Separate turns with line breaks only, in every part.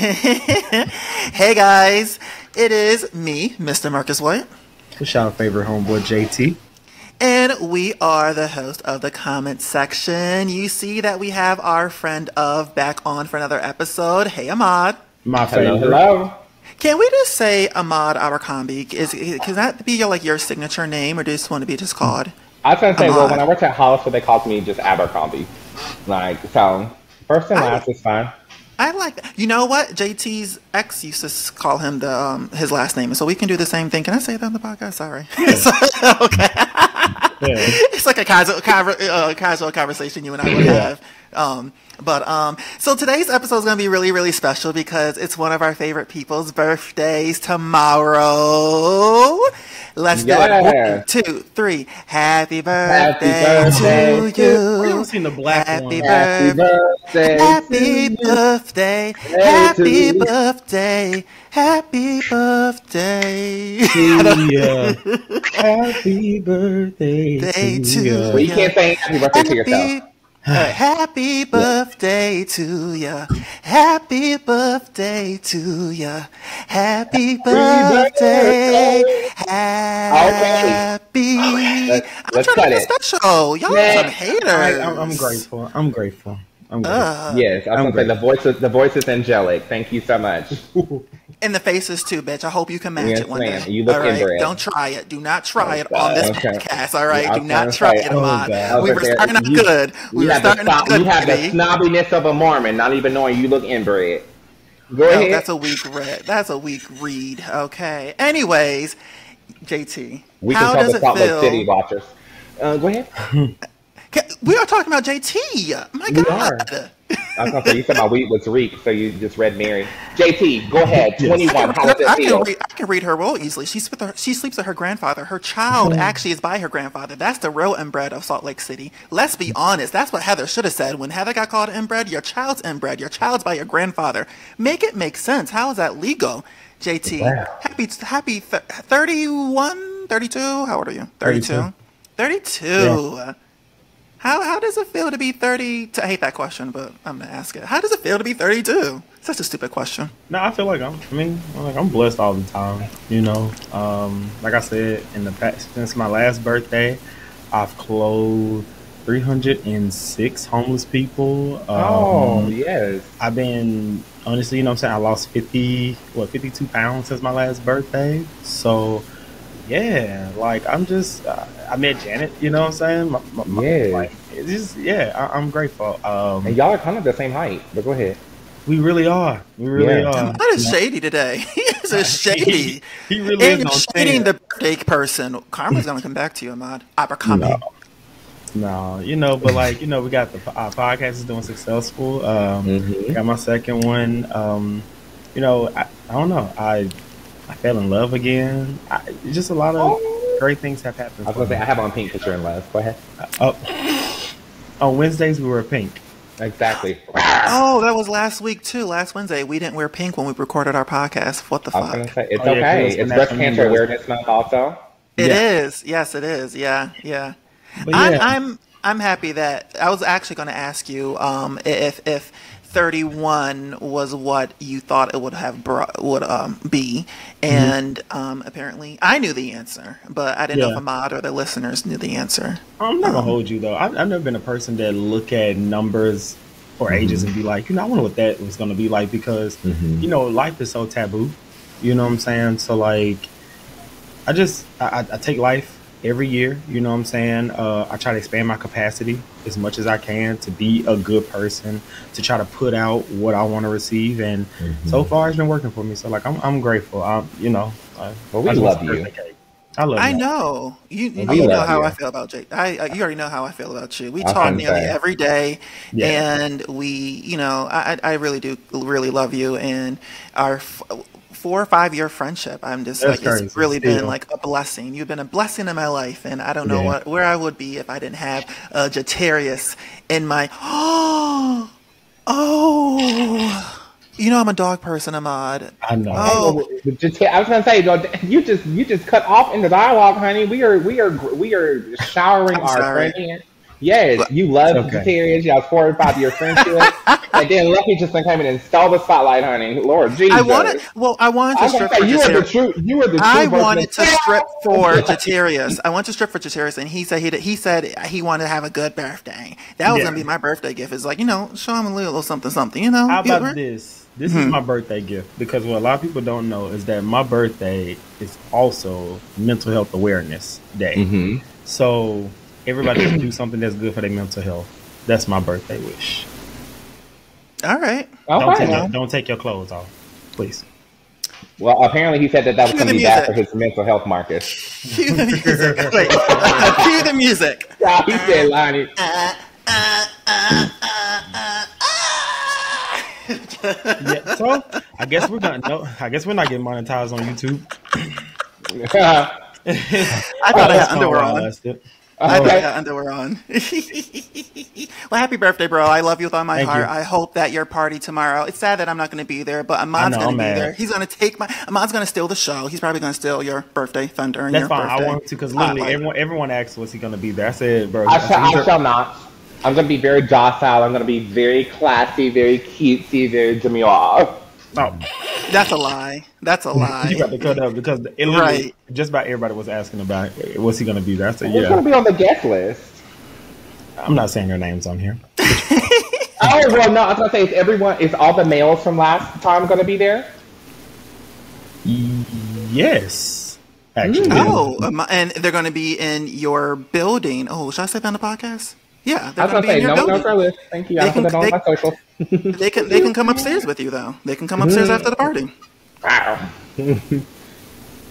hey guys, it is me, Mr. Marcus White.
What's your favorite homeboy, JT?
And we are the host of the comment section. You see that we have our friend of back on for another episode. Hey, Ahmad.
My
Hello,
favorite.
hello.
Can we just say Ahmad Abercrombie? Is can that be your like your signature name, or do you just want to be just called?
I was gonna say, well, when I worked at Hollister, they called me just Abercrombie. Like, so first and
I-
last is fine.
I like that. You know what? JT's ex used to call him the um, his last name, so we can do the same thing. Can I say that on the podcast? Sorry. okay.
Yeah.
it's like a casual, uh, casual conversation you and I would have. Um, but um, so today's episode is going to be really, really special because it's one of our favorite people's birthdays tomorrow. Let's do
Yeah.
it. One, two, three. Happy birthday,
birthday
to you.
We seen the black
Happy
one.
Happy
birthday.
birthday.
Happy birthday, happy birthday, happy birthday.
Yeah. Happy birthday to
to
you.
Well, you can't say happy birthday to yourself.
Happy, uh, happy birthday to ya. Happy birthday to ya. Happy birthday. Happy.
Let's-
I'm trying to be
it.
special. Y'all are some haters.
I, I'm, I'm grateful. I'm grateful. I'm grateful.
Ugh.
Yes, I was
I'm
gonna say the voice. Is, the voice is angelic. Thank you so much.
And the faces too, bitch. I hope you can match
Yes,
it one
ma'am.
day.
You look
all right?
inbred.
Don't try it. Do not try it
Oh,
on this
okay.
podcast. All right?
Yeah,
Do not try
say,
it,
oh,
Ahmad.
God.
We were
gonna
starting out
you-
good. We
you
were
have the
starting out good.
You have the
baby.
snobbiness of a Mormon, not even knowing you look inbred. Go
Oh,
ahead.
that's a weak read. That's a weak read. Okay. Anyways, JT,
we
how
can tell
does
the
it
Salt
feel?
City watchers. Uh, go ahead.
We are talking about JT. My
We
God.
I was gonna say you said my weed was Reek, so you just read Mary. JT, go ahead. Twenty one.
I can,
How does
I, can read, I can read her real easily. She sleeps with her, she sleeps with her grandfather. Her child hmm. actually is by her grandfather. That's the real inbred of Salt Lake City. Let's be honest. That's what Heather should have said. When Heather got called inbred, your child's inbred. Your child's by your grandfather. Make it make sense. How is that legal? JT,
Wow.
happy happy th- 31, 32? How old are you? 32. 32. How, how does it feel to be 30? To, I hate that question, but I'm going to ask it. How does it feel to be 32? Such a stupid question.
No, I feel like I'm. I mean, I'm like I'm blessed all the time. You know, um, like I said in the past, since my last birthday, I've clothed 306 homeless people. Um,
Oh yes.
I've been honestly, you know, what I'm saying I lost 50, what, 52 pounds since my last birthday. So, yeah, like I'm just. Uh, I met Janet. You know what I'm saying? My, my, my-
Yeah.
like, it's just yeah, I, I'm grateful. Um,
And y'all are kind of the same height, but go ahead.
we really are. We really
Yeah.
are.
That is shady today. He is a shady.
He really
and
is
you're shading the birthday person. Karma's gonna come back to you, Ahmad. Abercrombie.
No. No, you know, but like you know, we got the our podcast is doing successful. Um,
Mhm.
Got my second one. Um, you know, I, I don't know. I I fell in love again. I, just a lot of
Oh.
great things have happened.
I was gonna say I have on pink picture in love. Go ahead.
Oh, on Wednesdays we were pink.
Exactly.
Oh, that was last week too. Last Wednesday, we didn't wear pink when we recorded our podcast. What the
I was gonna
fuck?
say it's
Oh, yeah, 'cause
okay.
it's
It's breast cancer awareness month also.
It
Yeah.
is. Yes, it is. Yeah, yeah.
But
I'm,
yeah.
I'm I'm happy that I was actually going to ask you um, if if 31 was what you thought it would have brought, would um, be, and um, apparently I knew the answer, but I didn't know if Ahmad or the listeners knew the answer.
I'm not
Um,
gonna hold you though. I've, I've never been a person that look at numbers or
Mm-hmm.
ages and be like, you know, I wonder what that was gonna be like because
Mhm.
you know life is so taboo. You know what I'm saying? So like, I just I- I take life every year. You know what I'm saying? Uh, I try to expand my capacity as much as I can to be a good person, to try to put out what I want to receive, and
Mm-hmm.
so far it's been working for me. So like, I'm I'm grateful. I'm you know. I,
Well, we
I just
love you.
I love
I
you.
know you. You, you know how
you.
I feel about Jake. I, I you already know how I feel about you. We
I
talk nearly
say.
every day,
Yeah.
and we, you know, I, I I really do really love you, and our f- four or five year friendship. I'm just
That's
like it's really been
Still.
like a blessing. You've been a blessing in my life, and I don't know
Yeah.
what where I would be if I didn't have uh, Jatarius in my. Oh, oh. you know I'm a dog person, Ahmad.
I know.
Oh.
Just, I was gonna say, you just you just cut off in the dialogue, honey. We are we are we are showering our
sorry.
friend in. Yes, you love
Okay.
vegetarians. Y'all four or five year friendship, and then Lucky just came in and stole the spotlight, honey. Lord Jesus.
I wanted. Well, I wanted to
I
strip for
say, you are the true. You are the true.
I wanted to strip for Jatarius. I wanted to strip for Jatarius, and he said he he said he wanted to have a good birthday. That was
Yeah.
gonna be my birthday gift. It's like you know, show him a little something, something. You know.
How about
right?
this? This
Hmm.
is my birthday gift because what a lot of people don't know is that my birthday is also Mental Health Awareness Day.
Mhm.
So everybody should do something that's good for their mental health. That's my birthday wish.
All right.
Don't, take your, don't take your clothes off, please.
Well, apparently he said that that was
Cue
going to
the
be bad for his mental health, Marcus.
Cue the music. Wait. Cue the music.
Yeah, he said, Lonnie.
Uh, uh, uh, yeah, so I guess we're not. No, I guess we're not getting monetized on YouTube.
I thought I had underwear on.
That's it.
I thought I
Okay.
underwear on. well, happy birthday, bro. I love you with all my
Thank
heart.
you.
I hope that your party tomorrow. It's sad that I'm not going to be there, but Ahmad's going to be
mad.
there. He's going to take my. Ahmad's going to steal the show. He's probably going to steal your birthday thunder and
That's
your
fine.
birthday.
I want to because literally
spotlight.
everyone everyone asked was he going to be there. I said, bro.
I,
I
shall,
said,
I shall not. I'm going to be very docile. I'm going to be very classy, very cutesy, very demure.
Oh,
That's a lie. That's a lie.
you got to cut up because it
Right.
just about everybody was asking about was he going to be there. I said,
Who's going to be on the guest list?
I'm not saying their names on here.
Oh, well, no, I was going to say, is everyone, is all the males from last time going to be there?
Yes, actually.
Oh, and they're going to be in your building. Oh, should I say that on the podcast? Yeah,
I
they're
was
going
going
to be
to
in
say,
your
no, no,
building.
no, Thank you.
They
I'll
can-
put that on my social.
They can they can come upstairs with you though. They can come upstairs
Mm.
after the party.
Wow.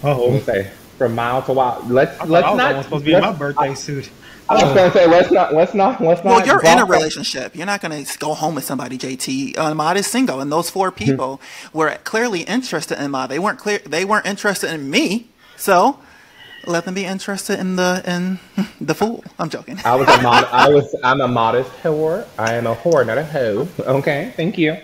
Oh,
Let's say, from mile to mile. Let's,
I
let's
I was
not.
supposed to be in my
let's-
birthday suit.
I was going to say, let's not, let's not, let's not.
Well, you're in a relationship. You're not going to go home with somebody, JT. Uh, Ahmad is single, and those four people were clearly interested in Ahmad. They weren't clear. They weren't interested in me. So let them be interested in the in the fool. I'm joking.
I was a mod- I was I'm a modest whore. I am a whore, not a hoe. Okay, thank you.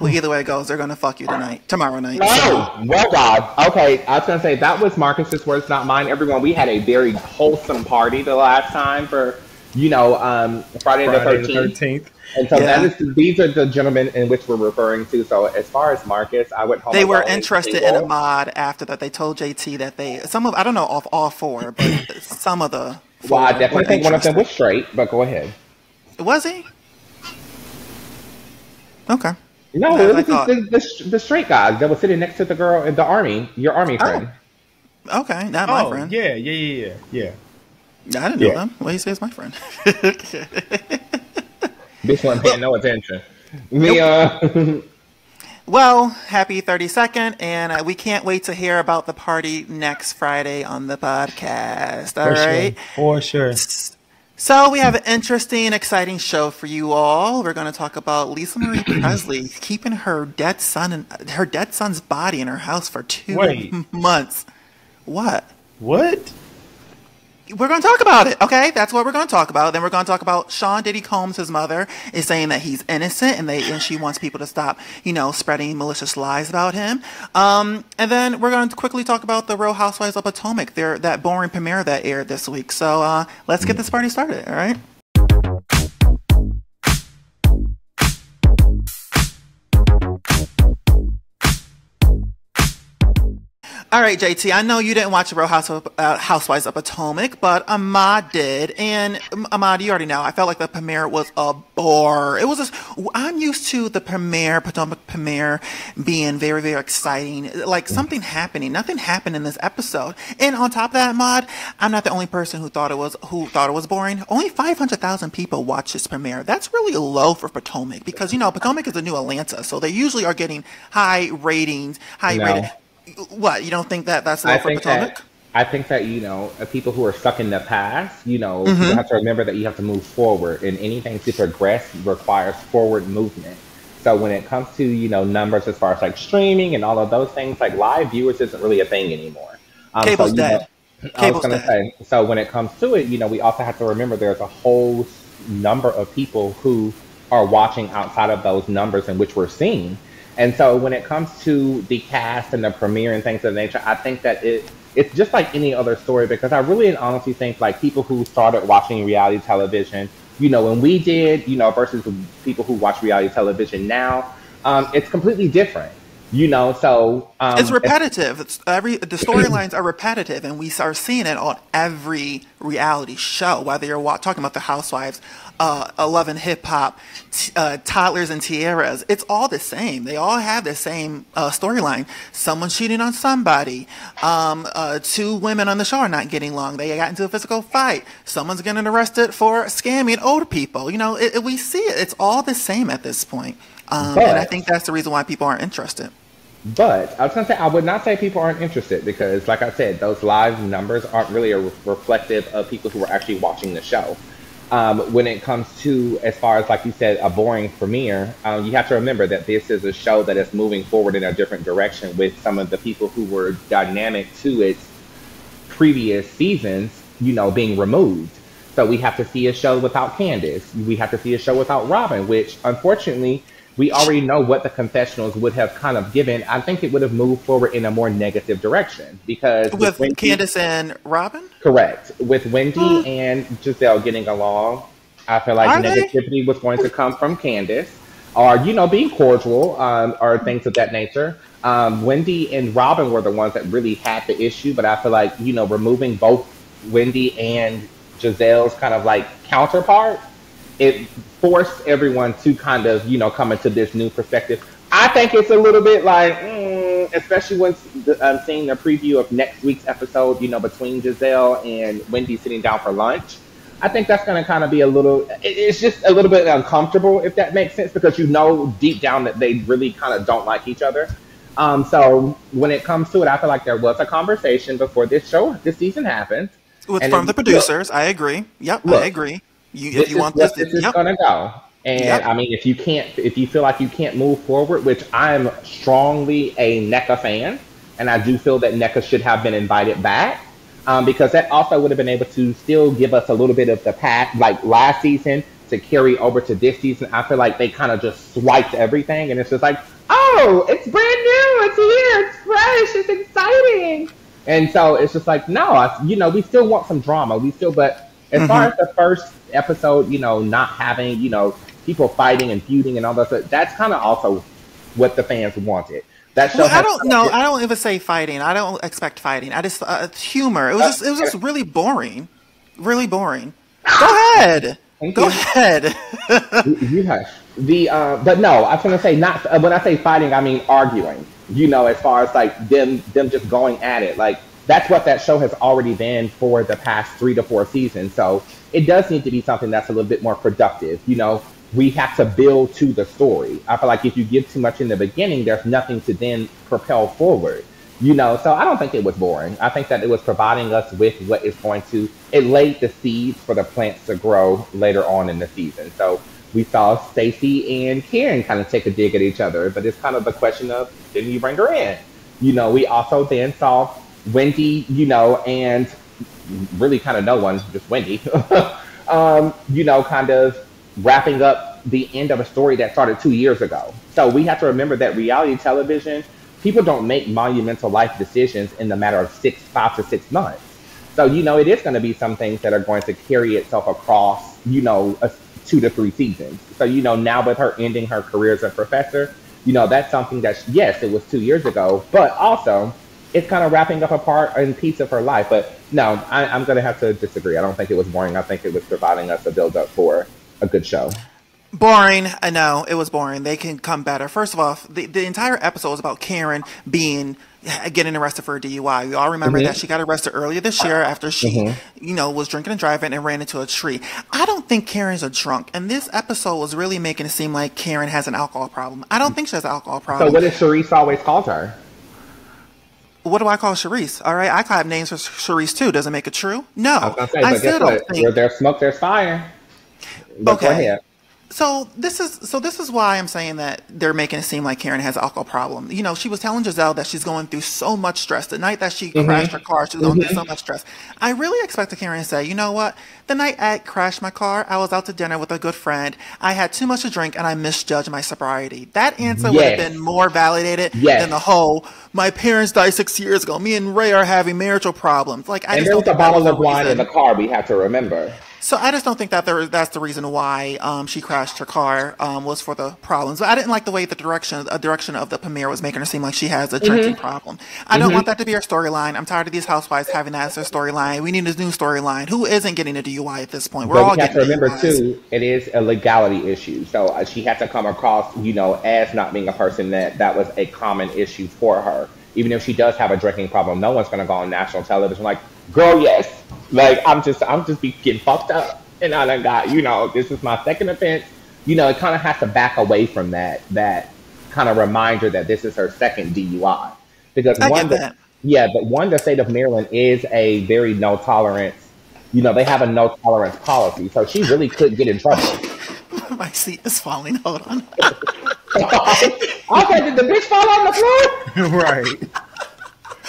Well, either way it goes, they're going to fuck you tonight, tomorrow night.
Oh, well, God. Okay, I was gonna say that was Marcus's words, not mine. Everyone, we had a very wholesome party the last time for, you know, um, Friday,
Friday
the
the
thirteenth.
13th.
And so
Yeah.
that is these are the gentlemen in which we're referring to. So as far as Marcus, I went home.
They were
alone,
interested in
single.
Ahmad after that. They told JT that they some of I don't know of all four, but some of the.
Well, I definitely
were
think one of them was straight, but go ahead.
Was he? Okay.
No, it was the, the, the straight guy that was sitting next to the girl in the army, your army
Oh.
friend.
Okay, not my
Oh,
friend.
yeah, yeah, yeah, yeah, yeah.
I didn't know
Yeah.
them. Well, he says my friend.
This one paying no attention. The uh,
well, happy 32nd, and uh, we can't wait to hear about the party next Friday on the podcast. All
For
right.
sure. For sure.
So we have an interesting, exciting show for you all. We're going to talk about Lisa Marie Presley keeping her dead son and her dead son's body in her house for two
Wait.
months. What?
What?
We're going to talk about it, okay? That's what we're going to talk about. Then we're going to talk about Sean Diddy Combs, his mother, is saying that he's innocent and they and she wants people to stop, you know, spreading malicious lies about him. Um, and then we're going to quickly talk about the Real Housewives of Potomac, their that boring premiere that aired this week. So uh, let's get this party started, all right? All right, JT. I know you didn't watch Real House of, uh, Housewives of Potomac, but Ahmad did. And Ahmad, you already know. I felt like the premiere was a bore. It was just. I'm used to the premiere, Potomac premiere, being very, very exciting. Like something happening. Nothing happened in this episode. And on top of that, Ahmad, I'm not the only person who thought it was who thought it was boring. Only 500,000 people watched this premiere. That's really low for Potomac because you know Potomac is the new Atlanta, so they usually are getting high ratings, high
No.
rated. What you don't think that that's low
I
for
think
Potomac?
that I think that you know uh, people who are stuck in the past, you know,
Mm-hmm.
you have to remember that you have to move forward, and anything to progress requires forward movement. So when it comes to you know numbers as far as like streaming and all of those things, like live viewers isn't really a thing anymore. Um,
Cable's
you
dead.
know, I was
Cable's dead.
say. So when it comes to it, you know, we also have to remember there's a whole number of people who are watching outside of those numbers in which we're seeing. And so when it comes to the cast and the premiere and things of that nature, I think that it it's just like any other story because I really and honestly think like people who started watching reality television you know, when we did, you know, versus people who watch reality television now, um, it's completely different. You know, so um,
it's repetitive. It's every the storylines are repetitive, and we are seeing it on every reality show. Whether you're wa- talking about the Housewives, uh, Love and Hip Hop, t- uh, Toddlers and Tiaras, it's all the same. They all have the same uh, storyline. Someone cheating on somebody. Um, uh, two women on the show are not getting along. They got into a physical fight. Someone's getting arrested for scamming older people. You know, it, it, we see it. It's all the same at this point. Um, and I think that's the reason why people aren't interested.
But I was gonna say I would not say people aren't interested because, like I said, those live numbers aren't really a re- reflective of people who are actually watching the show. Um, when it comes to, as far as like you said, a boring premiere, um, you have to remember that this is a show that is moving forward in a different direction with some of the people who were dynamic to its previous seasons, you know, being removed. So we have to see a show without Candace. We have to see a show without Robin, which unfortunately we already know what the confessionals would have kind of given. I think it would have moved forward in a more negative direction because
with, Candace and Robin.
Correct. With Wendy and Gizelle getting along, I feel like Are negativity they? was going to come from Candace, or you know, being cordial, um, or things of that nature. Um, Wendy and Robin were the ones that really had the issue, but I feel like you know, removing both Wendy and Gizelle's kind of like counterpart it forced everyone to kind of, you know, come into this new perspective. I think it's a little bit like, mm, especially once I'm um, seeing the preview of next week's episode, you know, between Gizelle and Wendy sitting down for lunch. I think that's going to kind of be a little, it's just a little bit uncomfortable, if that makes sense, because you know deep down that they really kind of don't like each other. Um, so when it comes to it, I feel like there was a conversation before this show, this season happened.
With, from the producers, look, I agree. Yep, look, I agree. You,
if you want this, this is yep. gonna go. And yep. I mean, if you can't, if you feel like you can't move forward, which I'm strongly a Nneka fan, and I do feel that Nneka should have been invited back, um, because that also would have been able to still give us a little bit of the past, like last season, to carry over to this season. I feel like they kind of just swiped everything, and it's just like, oh, it's brand new, it's here, it's fresh, it's exciting. And so it's just like, no, I, you know, we still want some drama. We still, but as mm-hmm. far as the first episode, you know, not having, you know, people fighting and feuding and all that stuff, that's kind of also what the fans wanted. That
show well, I don't know. I don't ever say fighting. I don't expect fighting. I just uh, humor. It was just it was just really boring, really boring. Go ahead. Thank Go you. ahead.
you hush. The uh, but no, I was gonna say not uh, when I say fighting, I mean arguing. You know, as far as like them them just going at it. Like that's what that show has already been for the past three to four seasons. So it does need to be something that's a little bit more productive. You know, we have to build to the story. I feel like if you give too much in the beginning, there's nothing to then propel forward. You know, so I don't think it was boring. I think that it was providing us with what is going to it laid the seeds for the plants to grow later on in the season. So we saw Stacey and Karen kind of take a dig at each other, but it's kind of the question of didn't you bring her in? You know, we also then saw Wendy, you know, and really kind of no one, just Wendy, um, you know, kind of wrapping up the end of a story that started two years ago. So we have to remember that reality television, people don't make monumental life decisions in the matter of six, five to six months. So, you know, it is going to be some things that are going to carry itself across, you know, a, two to three seasons. So, you know, now with her ending her career as a professor, you know, that's something that, yes, it was two years ago, but also it's kind of wrapping up a part and piece of her life. But no, I, am going to have to disagree. I don't think it was boring. I think it was providing us a build up for a good show.
Boring. I know it was boring. They can come better. First of all, the, the entire episode was about Karen being getting arrested for a DUI. We all remember mm-hmm. that she got arrested earlier this year after she, mm-hmm. you know, was drinking and driving and ran into a tree. I don't think Karen's a drunk, and this episode was really making it seem like Karen has an alcohol problem. I don't think she has an alcohol problem.
So what does Charrisse always call her?
What do I call Charrisse? All right, I have names for Charrisse too. Doesn't make it true. No,
I, say, I still don't think. Where there's smoke, there's fire.
But okay. So this is so this is why I'm saying that they're making it seem like Karen has an alcohol problem. You know, she was telling Gizelle that she's going through so much stress. The night that she mm-hmm. crashed her car, she was going mm-hmm. through so much stress. I really expected Karen to say, you know what? The night I crashed my car, I was out to dinner with a good friend. I had too much to drink and I misjudged my sobriety. That answer yes. would have been more validated yes. than the whole my parents died six years ago. Me and Ray are having marital problems. Like I
and
just
there was a bottle of wine in the car. We have to remember.
So I just don't think that there, that's the reason why um, she crashed her car um, was for the problems. But I didn't like the way the direction uh, direction of the premiere was making her seem like she has a drinking problem. I don't want that to be her storyline. I'm tired of these housewives having that as their storyline. We need a new storyline. Who isn't getting a DUI at this point? We're all
we have
getting
to remember
DUIs.
too, it is a legality issue. So uh, she had to come across, you know, as not being a person that that was a common issue for her. Even if she does have a drinking problem, no one's gonna go on national television like, "Girl, yes." Like I'm just, I'm just be getting fucked up, and I done got, you know, this is my second offense. You know, it kind of has to back away from that, that kind of reminder that this is her second DUI because
I
one that. yeah, but one, the state of Maryland is a very no tolerance. You know, they have a no tolerance policy, so she really could get in trouble.
My seat is falling. Hold on.
I was did the bitch fall on the floor?
right.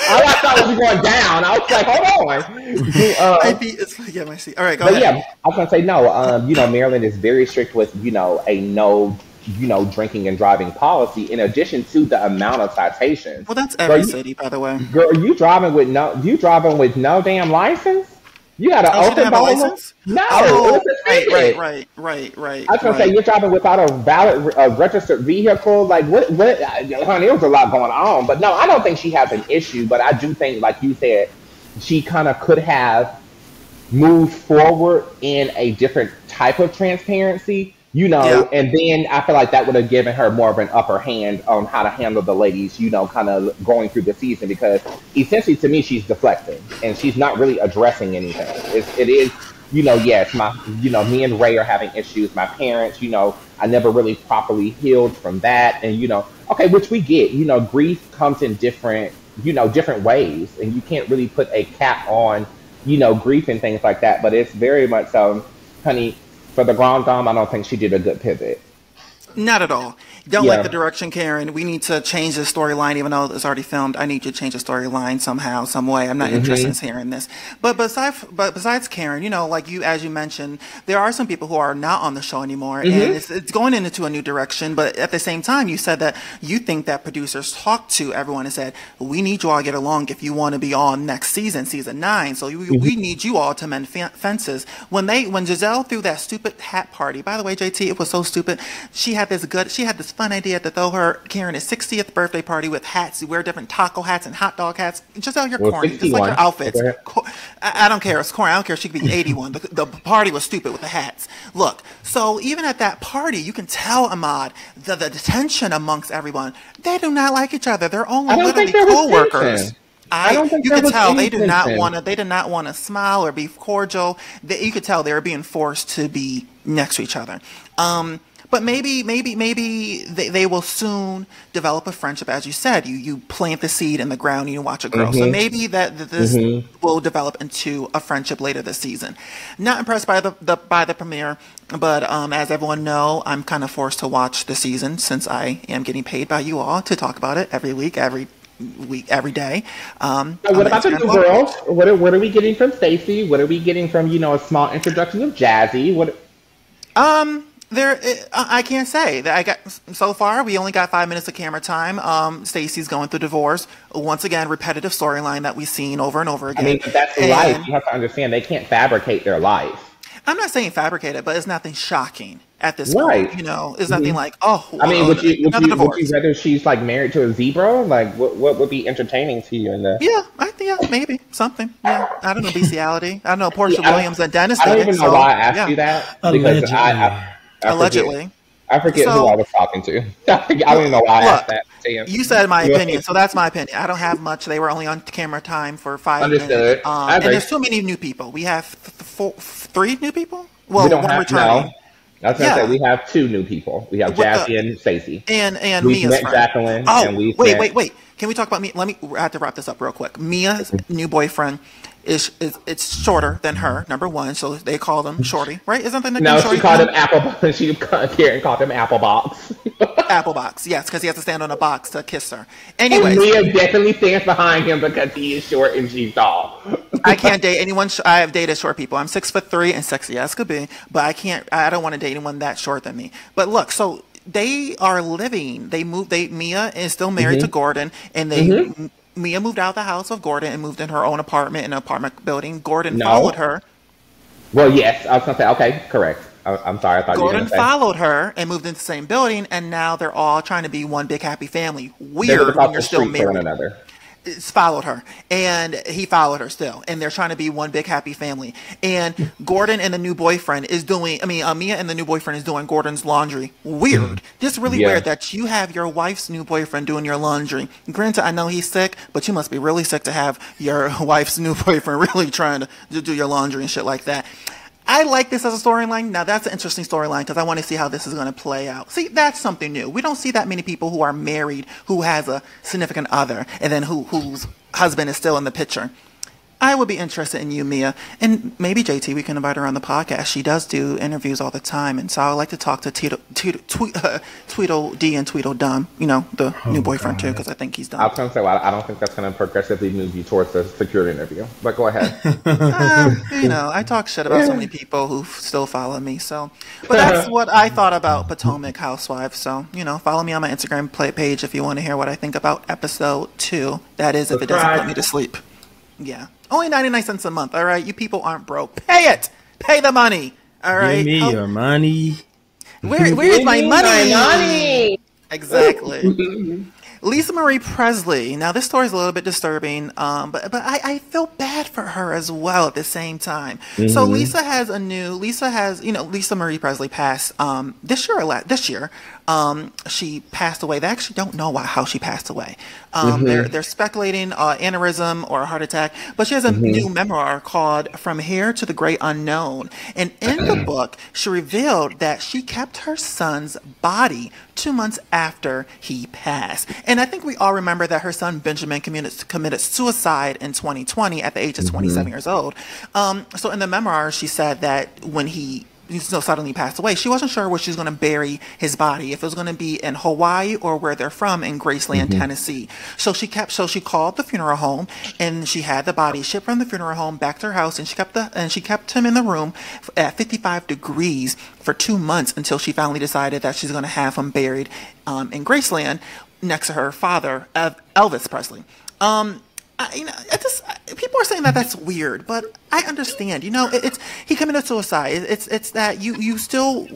All I thought was going down. I was like, hold on. Uh,
feet is yeah. My seat. All right, go ahead.
but
ahead.
yeah, I was gonna say no. Um, you know, Maryland is very strict with you know a no, you know, drinking and driving policy. In addition to the amount of citations.
Well, that's
Girl,
every
you-
city, by the way.
Girl, you driving with no? You driving with no damn license? You got an
Oh,
open
didn't a
bottle?
license?
No,
Oh, right, right, right, right, right.
I was gonna
right.
say you're driving without a valid, a registered vehicle. Like what? What? uh, Honey, there was a lot going on. But no, I don't think she has an issue. But I do think, like you said, she kind of could have moved forward in a different type of transparency. You know,
Yeah.
and then I feel like that would have given her more of an upper hand on how to handle the ladies. You know, kind of going through the season because essentially, to me, she's deflecting and she's not really addressing anything. It's, it is you know, yes, my, you know, me and Ray are having issues. My parents, you know, I never really properly healed from that. And, you know, okay, which we get, you know, grief comes in different, you know, different ways. And you can't really put a cap on, you know, grief and things like that. But it's very much so, honey, for the Grand Dame, I don't think she did a good pivot.
Not at all. Don't
Yeah.
like the direction, Karen. We need to change the storyline, even though it's already filmed. I need you to change the storyline somehow, some way. I'm not
Mm-hmm.
interested in hearing this. But besides, but besides Karen, you know, like you, as you mentioned, there are some people who are not on the show anymore,
Mm-hmm.
and it's, it's going into a new direction. But at the same time, you said that you think that producers talked to everyone and said, "We need you all to get along if you want to be on next season, season nine. So we, we need you all to mend fe- fences." When they, when Gizelle threw that stupid hat party, by the way, JT, it was so stupid. She had this good, she had this fun idea to throw her Karen a 60th birthday party with hats. You wear different taco hats and hot dog hats. Gizelle, you're
Well,
corny. Just like your outfits.
Okay.
Co- I, I don't care. It's corny. I don't care. She could be 81. The, the party was stupid with the hats. Look, so even at that party, you can tell Ahmad the, the tension amongst everyone. They do not like each other. They're only literally
think there was
co-workers. I,
I don't think
you could tell they do not want to. They did not want to smile or be cordial. They, you could tell they were being forced to be next to each other. Um, but maybe, maybe, maybe they, they will soon develop a friendship. As you said, you you plant the seed in the ground and you watch it grow.
Mm-hmm.
So maybe that, that this will develop into a friendship later this season. Not impressed by the, the by the premiere, but um, as everyone know, I'm kind of forced to watch the season since I am getting paid by you all to talk about it every week, every week, every day. Um,
What
on
about the new
blog.
girls? What are, what are we getting from Stacey? What are we getting from, you know, a small introduction of Jassi? What?
Um, there, I I can't say that I got so far. We only got five minutes of camera time. Um, Stacey's going through divorce once again, repetitive storyline that we've seen over and over again
I
again.
mean, but that's
And
life. You have to understand they can't fabricate their life.
I'm not saying fabricated, but it's nothing shocking at this
Right.
point. You know, it's nothing like oh,
I mean,
well,
would you, would you, would you rather she's like married to a zebra? Like, what, what would be entertaining to you in the?
yeah, I think yeah, maybe something. Yeah, I don't know bestiality. I don't know Porsha
I don't-
Williams and Dennis.
I don't
did it,
even know
so,
why I asked
yeah.
you that because I, I, I
Allegedly.
I forget
So-
who I was talking to. I don't even know why I asked
Look,
that. Damn.
You said my opinion, so that's my opinion. I don't have much. They were only on camera time for five
Understood.
minutes. Um, and there's too many new people. We have th- four, three new people. Well,
we don't
one
have
returning.
no. I was gonna
Yeah.
say we have two new people. We have
Jassi
and Stacey.
And and Mia's
met
friend.
Jacqueline,
Oh, wait,
met-
wait, wait. Can we talk about me? Let me. I have to wrap this up real quick. Mia's new boyfriend is is it's shorter than her. Number one, so they call them Shorty, right? Isn't that the nickname
No,
Shorty?
she called him Apple. She Karen called him Apple Box.
Apple Box. Yes, because he has to stand on a box to kiss her. Anyway,
Mia definitely stands behind him because he is short and she's tall.
I can't date anyone. Sh- I have dated short people. I'm six foot three and sexy as could be, but I can't. I don't want to date anyone that short than me. But look, so they are living. They moved. They Mia is still married
Mm-hmm.
to Gordon, and they. M- Mia moved out of the house of Gordon and moved in her own apartment in an apartment building. Gordon
No.
followed her.
Well, yes, I was gonna say okay, correct. I, I'm sorry, I thought you were
Gordon followed her and moved into the same building, and now they're all trying to be one big happy family. Weird when you're still
street from one
married.
another.
Followed her, and he followed her still, and they're trying to be one big happy family. And Gordon and the new boyfriend is doing. I mean, uh, Mia and the new boyfriend is doing Gordon's laundry. Weird, just really
Yeah.
weird that you have your wife's new boyfriend doing your laundry. Granted, I know he's sick, but you must be really sick to have your wife's new boyfriend really trying to do your laundry and shit like that. I like this as a storyline. Now that's an interesting storyline because I want to see how this is going to play out. See, that's something new. We don't see that many people who are married who has a significant other and then who whose husband is still in the picture. I would be interested in you, Mia, and maybe JT. We can invite her on the podcast. She does do interviews all the time, and so I would like to talk to Tito, Tito, Tweet, uh, Tweedle D and Tweedle Dumb. You know, the new boyfriend too, because I think he's done.
I
done.
was gonna say, well, I don't think that's gonna progressively move you towards a security interview. But go ahead.
Uh, you know, I talk shit about so many people who still follow me. So, but that's what I thought about Potomac Housewives. So, you know, follow me on my Instagram play page if you want to hear what I think about episode two. That is, if it doesn't put me to sleep. Yeah, only ninety nine cents a month. All right, you people aren't broke. Pay it. Pay the money. All right.
Give me
Oh,
your money.
where, where's my money?
money.
Exactly. Lisa Marie Presley. Now, this story is a little bit disturbing, um, but but I, I feel bad for her as well at the same time. So Lisa has a new. Lisa has you know Lisa Marie Presley passed um, this year this year. Um, she passed away. They actually don't know why, how she passed away. Um, They're they're speculating uh, aneurysm or a heart attack. But she has a new memoir called "From Here to the Great Unknown," and in the book, she revealed that she kept her son's body two months after he passed. And I think we all remember that her son Benjamin committed, committed suicide in 2020 at the age of 27 years old. Um, so in the memoir, she said that when he suddenly passed away. She wasn't sure where she was going to bury his body, if it was going to be in Hawaii or where they're from in Graceland, Tennessee. So she kept, so she called the funeral home and she had the body shipped from the funeral home back to her house and she kept the, and she kept him in the room at 55 degrees for two months until she finally decided that she's going to have him buried um, in Graceland next to her father, Elvis Presley. Um, I, you know, it just people are saying that that's weird, but I understand. You know, it, it's he committed suicide. It, it's it's that you you still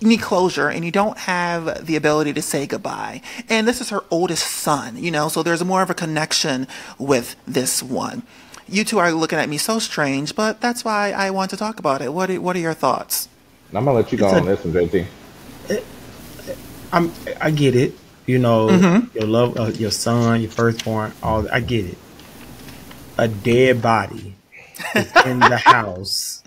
need closure and you don't have the ability to say goodbye. And this is her oldest son. You know, so there's more of a connection with this one. You two are looking at me so strange, but that's why I want to talk about it. What are, what are your thoughts?
I'm gonna let you go
It's a-
on this one, JT.
I'm I get it. You know,
Mm-hmm.
your love, uh, your son, your firstborn, all I get it. A dead body is in the house.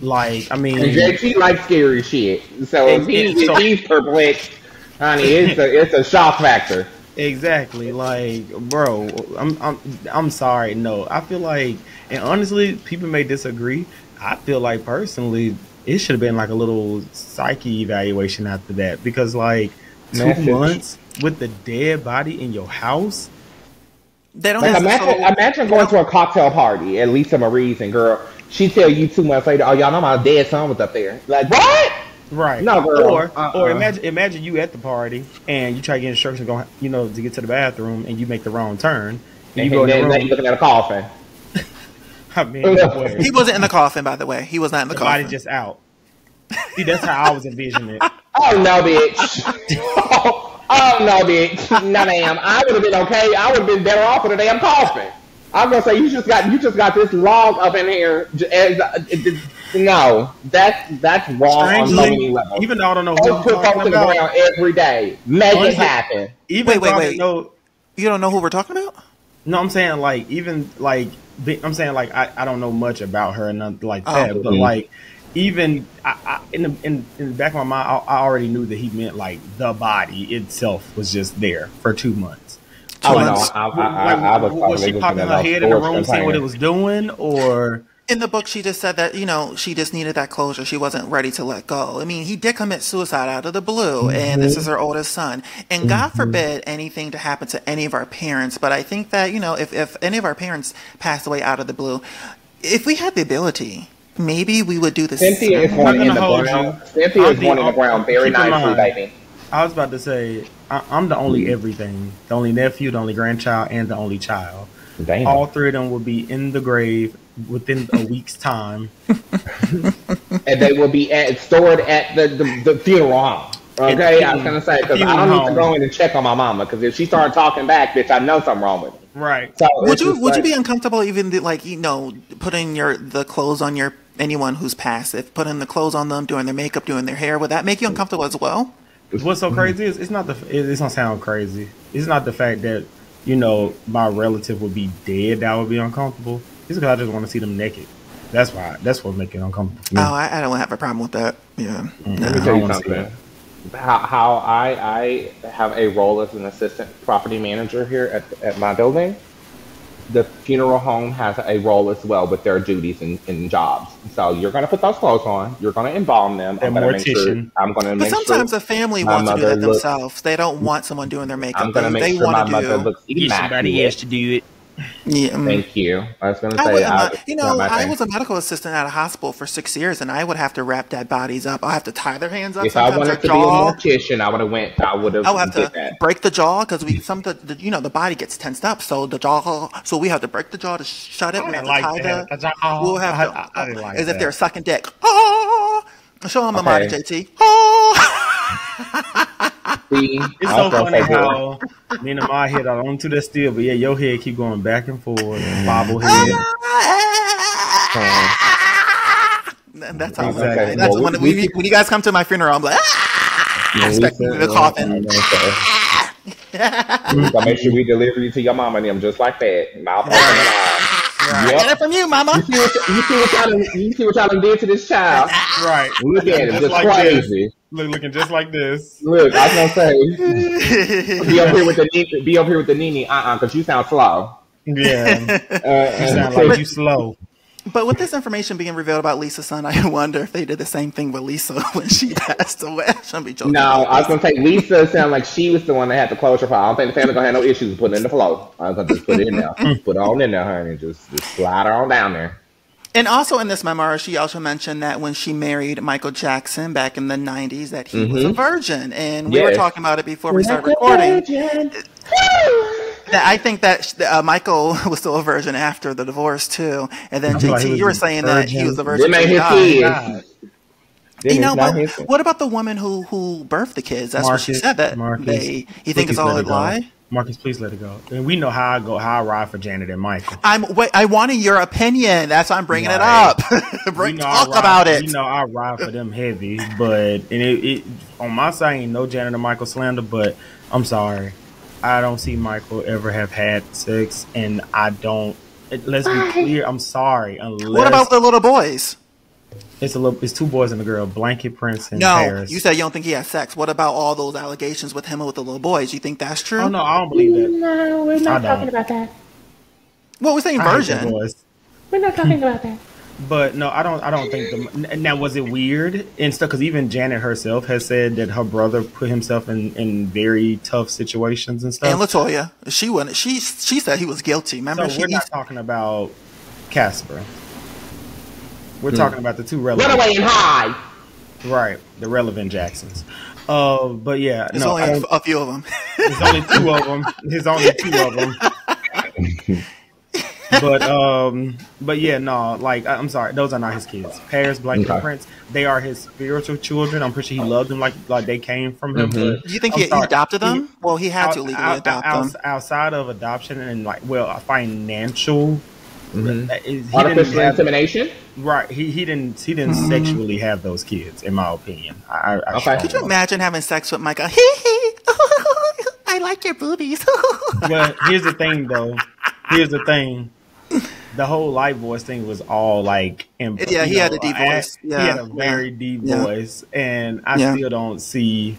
Like, I mean,
And JT likes scary shit, so if he's,
So-
if he's perplexed, honey, it's a it's a shock factor.
Exactly. Like, bro, I'm I'm I'm sorry. No, I feel like, and honestly, people may disagree. I feel like personally, it should have been like a little psyche evaluation after that because, like, two
Message.
months with the dead body in your house.
They don't
Like imagine,
so-
imagine going to a cocktail party at Lisa Marie's and girl, she tell you two months later, oh y'all know my dead son was up there. Like what?
Right.
No, girl.
Or
Uh-uh.
or imagine imagine you at the party and you try to get instructions going, you know, to get to the bathroom and you make the wrong turn. And
And
you go in
then,
the
you
room.
looking at a coffin.
I mean,
he wasn't in the coffin, by the way. He was not in the,
the body just out. See, that's how I was envisioning it.
Oh no, bitch. oh, no, bitch. No, ma'am. I would have been okay. I would have been better off with a damn coffin. I'm gonna say you just got you just got this log up in here. As, it- it- no, that's that's wrong on so many levels.
even though I don't know
Go
who
put
you're
folks
talking
in the
about,
ground every day. Make it
Honestly-
happen.
even
Wait, wait, wait.
know
You don't know who we're talking about?
No, I'm saying like even like I'm saying like I, I don't know much about her and nothing like
Oh.
that, but
Mhm.
like even I, I, in the in, in the back of my mind, I, I already knew that he meant like the body itself was just there for two months.
Oh,
Two
no,
months.
I- I- I- I was
was she popping her head in the room, seeing what it was doing, or
In the book, she just said that, you know, she just needed that closure. She wasn't ready to let go. I mean, he did commit suicide out of the blue, and this is mm-hmm. her oldest son. And mm-hmm. God forbid anything to happen to any of our parents. But I think that, you know, if, if any of our parents passed away out of the blue, if we had the ability, maybe we would do the
Cynthia is
same.
going
gonna
in the ground.
you.
Cynthia
I'll
is
be-
going in the ground very
keep in
nicely, baby.
I was about to say I, I'm the only everything, the only nephew, the only grandchild, and the only child.
Damn.
All three of them will be in the grave within a week's time.
and they will be at, stored at the, the, the funeral home. Okay, I was gonna say because I don't need to go in and check on my mama because if she started talking back, bitch, I know something wrong with me.
Right.
So would you would like, you be uncomfortable even like you know putting your the clothes on your anyone who's passive, putting the clothes on them, doing their makeup, doing their hair? Would that make you uncomfortable as well?
What's so crazy is it's not the it's not sound crazy. It's not the fact that you know my relative would be dead that would be uncomfortable. It's because I just want to see them naked. That's why. That's what make it uncomfortable.
Oh, I, I, don't have a problem with that. Yeah.
Mm-hmm. Let me tell you something how, how I, I have a role as an assistant property manager here at, at my building. The funeral home has a role as well with their duties and, and jobs. So you're going to put those clothes on. You're going to embalm them.
I'm going to make sure.
I'm going to
make
but
sometimes
sure
a family wants to do that looks, themselves. They don't want someone doing their makeup.
I'm going to make
they
sure my
do,
mother looks immaculate.
Somebody has to do it.
Yeah.
Mm. Thank you. I was going to say, I,
you know, I was a medical assistant at a hospital for six years, and I would have to wrap dead bodies up. I have to tie their hands up.
If I wanted to jaw. be a mortician, I would have went. I would have.
I would have to that. break the jaw because we some the, the, you know the body gets tensed up, so the jaw. So we have to break the jaw to shut it.
I
we have
to like
tie
that.
the. We'll have to, I, I, like as
that.
if they're sucking dick. Oh, show them okay. a body, JT. Oh.
See, it's so funny how me and my head are onto the steel, but yeah, your head keep going back and forth and bobble head.
that's how exactly. That's well, when, we, we, when you guys come to my funeral, I'm like, ah! expecting the coffin.
so make sure we deliver you to your mama and them just like that. Mouth open and
Right. Yep. Get it from you, mama.
You see what, you see what y'all you see what y'all did to this child.
Right.
Look at him, just, just like crazy.
This. Look, looking just like this.
Look, I was gonna say, be up here with the be up here with the Nini, uh, uh because you sound slow.
Yeah, uh, you sound like you slow.
But with this information being revealed about Lisa's son, I wonder if they did the same thing with Lisa when she passed away. I shouldn't be joking.
No, I was gonna say Lisa sounded like she was the one that had the closure file. I don't think the family gonna have no issues with putting it in the flow. I was gonna just put it in there, put it on in there, honey, just just slide her on down there.
And also in this memoir, she also mentioned that when she married Michael Jackson back in the 90s, that he mm-hmm. was a mm-hmm. virgin. And we yes. were talking about it before we started recording. That I think that uh, Michael was still a virgin after the divorce, too. And then, JT, you were saying that he was a virgin.
They made his
You know, but what about the woman who who birthed the kids? That's Marcus, what she said. That Marcus, they, you think it's all a lie?
Marcus, please let it go. And we know how I go, how I ride for Janet and Michael.
I'm wait, I wanted your opinion. That's why I'm bringing right. it up. Bring, talk
ride,
about it.
You know I ride for them heavy, but and it, it on my side ain't no Janet and Michael slander. But I'm sorry, I don't see Michael ever have had sex, and I don't. Let's be clear. I'm sorry. Unless,
what about the little boys?
It's a little. It's two boys and a girl. Blanket Prince and
no,
Paris.
you said you don't think he has sex. What about all those allegations with him and with the little boys? You think that's true?
Oh no, I don't believe that.
No, we're not talking about that.
Well, we're saying virgin.
We're not talking about that.
But no, I don't. I don't think the. Now, was it weird and stuff? Because even Janet herself has said that her brother put himself in, in very tough situations and stuff.
And Latoya, she wouldn't. She she said he was guilty. Remember,
so
she,
we're not talking about Casper. We're hmm. talking about the two relevant.
Run away and hide.
Right, the relevant Jacksons. Uh, but yeah,
there's
no,
only a, a few of them.
There's only two of them. There's only two of them. but um, but yeah, no, like I'm sorry, those are not his kids. Paris, Black okay. and Prince, they are his spiritual children. I'm pretty sure he loved them like like they came from him.
Mm-hmm. Do you think he, he, adopted them? He, well, he had to legally out, adopt
out,
them.
Outside of adoption and like well, financial
Mm-hmm. Artificial have, insemination.
Right. He he didn't he didn't mm-hmm. sexually have those kids, in my opinion. I, I
okay. Could you imagine having sex with Michael? I like your boobies.
well, here's the thing, though. Here's the thing. The whole light voice thing was all like,
imp- yeah, he know, had a deep voice. Yeah,
he had a very yeah. deep yeah. voice, and I yeah. still don't see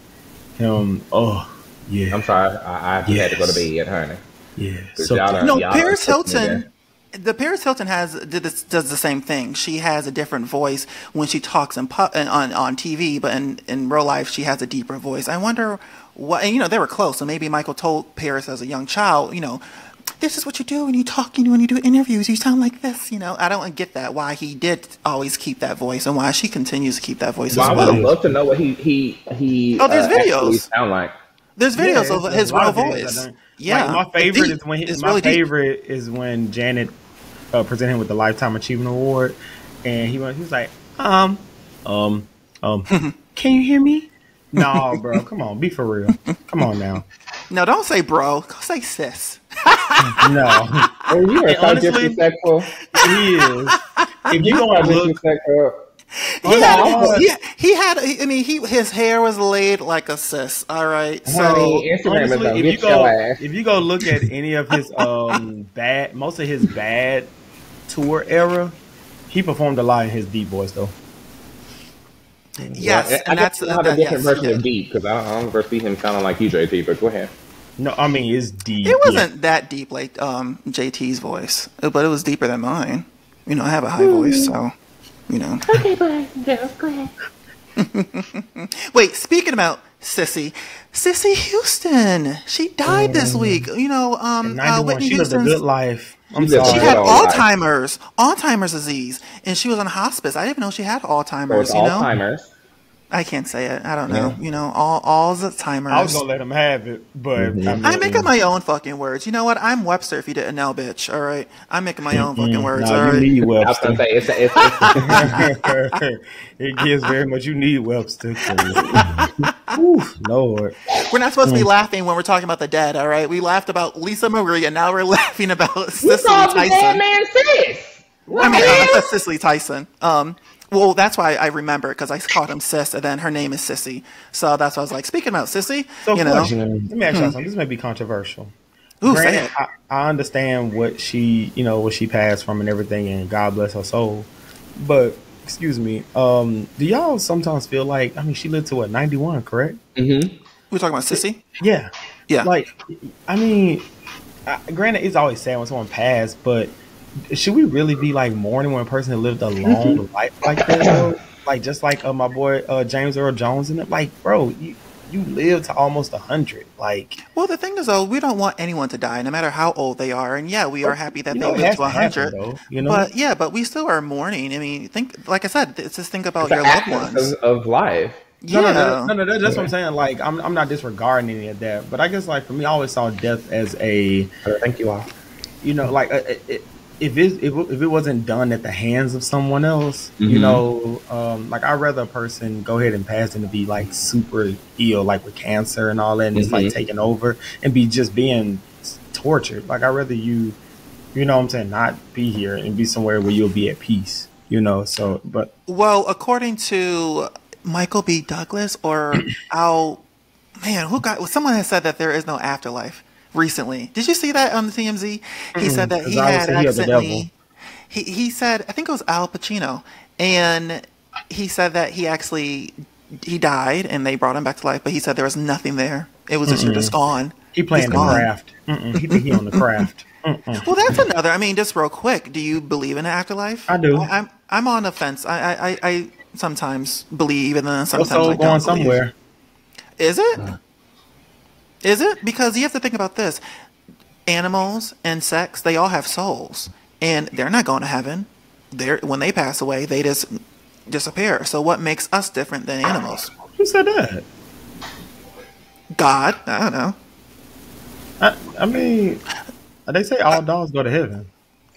him. Oh, yeah.
I'm sorry, I, I yes. had to go to bed, honey.
Yeah. So,
no, Paris Hilton the Paris Hilton has did this, does the same thing. She has a different voice when she talks in pu- on on TV, but in in real life she has a deeper voice. I wonder what and you know they were close, so maybe Michael told Paris as a young child, you know, this is what you do when you talk, you know, when you do interviews, you sound like this, you know. I don't get that why he did always keep that voice and why she continues to keep that voice well, as well.
I would love to know what he he he.
Oh, there's uh, videos.
Sound like.
There's videos yeah, of his real voice. Yeah,
like my favorite is when he, my really favorite deep. is when Janet uh, present him with the Lifetime Achievement Award, and he went, he was like, um, um, um, can you hear me? No, bro, come on, be for real. Come on now.
No, don't say bro. Say sis.
No,
Oh, you are
And
so
honestly-
disrespectful.
he is. If you
You
go
are
and look,
disrespectful.
He
Hold
had, he, he had. I mean, he his hair was laid like a sis. All right, so
honestly, if you go,
ass.
if you go look at any of his um bad, most of his bad tour era, he performed a lot in his deep voice though.
yes,
I
and
guess
that's
I have a different
yes,
version
yeah.
of deep because I, I don't ever see him sounding like you, JT. But go ahead.
No, I mean it's deep.
It wasn't that deep like um, JT's voice, but it was deeper than mine. You know, I have a high voice, so you know.
Okay, boys and girls, go ahead.
Wait, speaking about Cissy, Cissy Houston, she died this week. You know, um, uh, Whitney
she lived a
Houston's.
good life. I'm
She lived
sorry.
She had
Good life.
Alzheimer's, Alzheimer's disease, and she was on hospice. I didn't even know she had Alzheimer's.
it's
you know,
Alzheimer's.
I can't say it. I don't know.
Yeah.
You know, all all's Alzheimer's.
I was gonna let him have it, but I, mean,
I'm making my own fucking words. You know what? I'm Webster. If you didn't know, bitch. All right, I'm making my own fucking words.
Nah,
all
you
right.
need
I was
Webster.
gonna say it's, it's, it's
it gives very much. You need Webster. Oof, Lord.
We're not supposed to be
Mm.
laughing when we're talking about the dead. All right, we laughed about Lisa Marie, and now we're laughing about Cicely
called the dead
Tyson.
man sis.
I mean, uh, that's Cicely Tyson. Um, well, that's why I remember because I called him Sis, and then her name is Cissy. So that's why I was like, speaking about Cissy,
So,
you know,
question. let me ask you something. This may be controversial.
ooh, say
Granted,
it.
I, I understand what she, you know, what she passed from and everything, and God bless her soul. But excuse me, um, do y'all sometimes feel like? I mean, she lived to what ninety one, correct?
Mm-hmm.
We're talking about Cissy.
Yeah,
Yeah.
Like, I mean, I, granted, it's always sad when someone passed, but should we really be like mourning when a person that lived a long life like that? Though? Like, just like uh, my boy uh, James Earl Jones, and it, like, bro, you you lived to almost a hundred. Like,
Well, the thing is, though, we don't want anyone to die, no matter how old they are. And yeah, we are happy that
you
they
know, it
live to
to happen,
100.
You know,
But yeah, but we still are mourning. I mean, think, like I said, it's just think about your loved ones.
of, of life.
Yeah.
No, no, no, no, no, that- that's what I'm saying. Like, I'm, I'm not disregarding any of that, but I guess, like, for me, I always saw death as a,
Thank you all.
you know, like, uh, it, it, if it, if it if it wasn't done at the hands of someone else, you
Mhm.
know, um, like, I'd rather a person go ahead and pass than to be like super ill, like with cancer and all that, and it's like taking over and be just being tortured. Like, I'd rather you, you know, what I'm saying, not be here and be somewhere where you'll be at peace. You know, so but
Well, according to Michael B. Douglas or Al, man, who got? Someone has said that there is no afterlife. Recently, did you see that on the TMZ? He said that he had
say he was the devil.
accidentally. He he said I think it was Al Pacino, and he said that he actually he died and they brought him back to life, but he said there was nothing there. It was just just gone.
he playing
He's
the craft. He he on the craft. Mm-mm.
Well, that's another. I mean, just real quick, do you believe in the afterlife?
I do.
I, I'm I'm on the fence. I I, I, I sometimes believe, and then sometimes I don't
going
believe.
somewhere.
Is it? Is it? Because you have to think about this: animals, insects, they all have souls, and they're not going to heaven. They're when they pass away, they just disappear. So, what makes us different than animals?
Who said that?
God? I don't know.
I, I mean, they say all dogs go to heaven.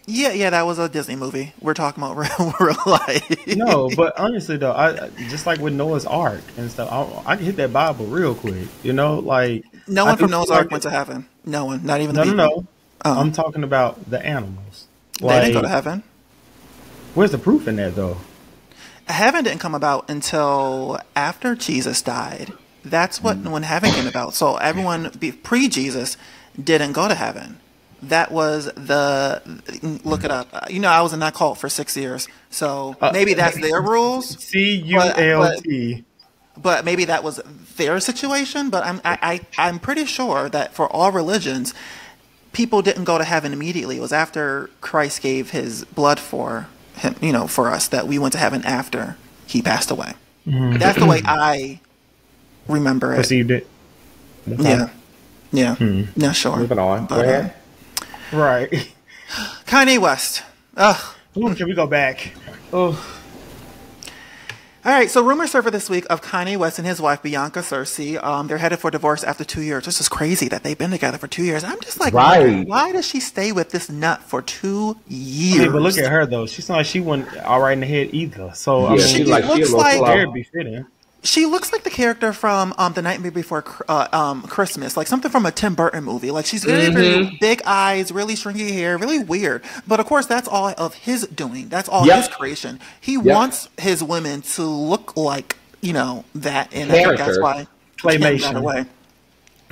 Yeah, yeah, that was a Disney movie. We're talking about real, real life.
No, but honestly though, I just like with Noah's Ark and stuff, I, I can hit that Bible real quick. You know, like
no one from Noah's Ark
like
went to heaven. No one, not even
No,
the
no,
people.
no.
Oh.
I'm talking about the animals.
They didn't go to heaven.
Where's the proof in that though?
Heaven didn't come about until after Jesus died. That's what
Hmm.
when heaven came about. So everyone pre-Jesus didn't go to heaven. That was the look it up. Uh, You know, I was in that cult for six years, so
Uh,
maybe that's their rules.
C U L T.
But maybe that was their situation. But I'm I, I I'm pretty sure that for all religions, people didn't go to heaven immediately. It was after Christ gave His blood for him, you know, for us that we went to heaven after He passed away. That's the way I remember it.
Perceived it.
Yeah, yeah,
Hmm.
yeah, sure.
Moving on. Go
But, uh,
ahead.
Right.
Kanye West. Ugh.
Ooh, can we go back? Oh,
All right, so rumors surfaced this week of Kanye West and his wife Bianca Censori. Um, they're headed for divorce after two years. This is crazy that they've been together for two years. I'm just like,
Right.
why does she stay with this nut for two
I
years?
mean, but look at her though. She's not like she went all right in the head either. So I mean,
she
she like she a
looks
little
like-
slow.
very befitting.
She looks like the character from um, The Nightmare Before uh, um, Christmas, like something from a Tim Burton movie. Like she's very
Mm-hmm.
big eyes, really stringy hair, really weird. But of course, that's all of his doing. That's all
Yep.
his creation. He
Yep.
wants his women to look like you know that, and I think that's why
Claymation.
that away.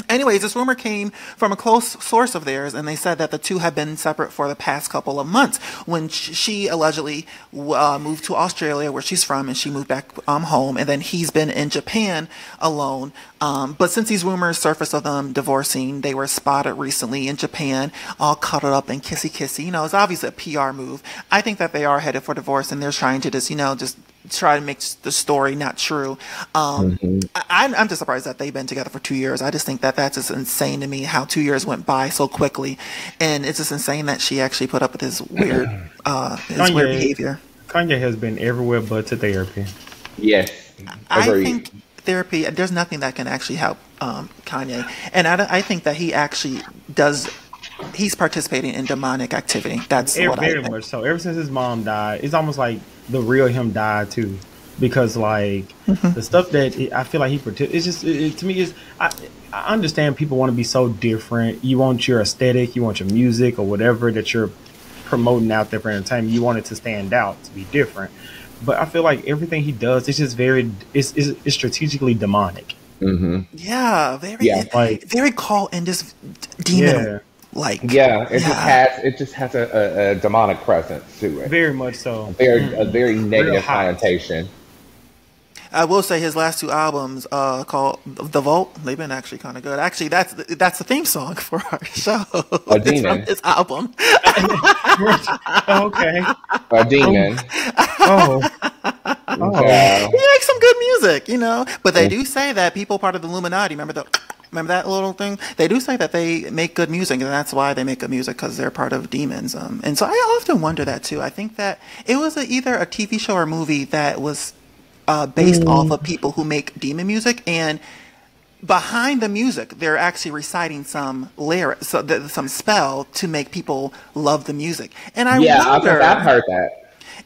Anyways, this rumor came from a close source of theirs, and they said that the two have been separate for the past couple of months. When she allegedly uh, moved to Australia, where she's from, and she moved back um, home, and then he's been in Japan alone. Um, but since these rumors surfaced of them divorcing, they were spotted recently in Japan, all cuddled up and kissy kissy. You know, it's obviously a PR move. I think that they are headed for divorce, and they're trying to just, you know, just try to make the story not true. Um, I, I'm, I'm just surprised that they've been together for two years. I just think that that's just insane to me how two years went by so quickly, and it's just insane that she actually put up with his weird, uh, his weird
Kanye.
behavior.
Kanye has been everywhere but to therapy.
Yes.
I
Agreed.
think therapy. There's nothing that can actually help um, Kanye, and I, I think that he actually does. He's participating in demonic activity. That's
Very,
what I
very
think.
much so. Ever since his mom died, it's almost like the real him died too, because like
Mm-hmm.
the stuff that he- I feel like he it's just it, it- to me is I, I understand people want to be so different. You want your aesthetic, you want your music or whatever that you're promoting out there for entertainment. You want it to stand out, to be different. But I feel like everything he does is just very it's, it's, it's strategically demonic.
hmm
Yeah, very,
Yeah,
like-
very call and this demon.
Yeah.
Like
Yeah, it just has it just has a, a, a demonic presence to it.
Very much so.
Very a very negative
hot.
connotation.
I will say his last two albums, uh, called The Vault, they've been actually kind of good. Actually, that's that's the theme song for our show. It's
demon.
from his album.
okay.
A demon.
Oh. Oh.
Yeah.
He makes some good music, you know. But they do say that people part of the Illuminati, remember the remember that little thing? They do say that they make good music, and that's why they make good music because they're part of demons. Um, and so I often wonder that too. I think that it was a, either a TV show or movie that was uh, based off of people who make demon music and. Behind the music, they're actually reciting some lyric, so th- some spell to make people love the music. And I
Yeah,
wonder,
I've heard that.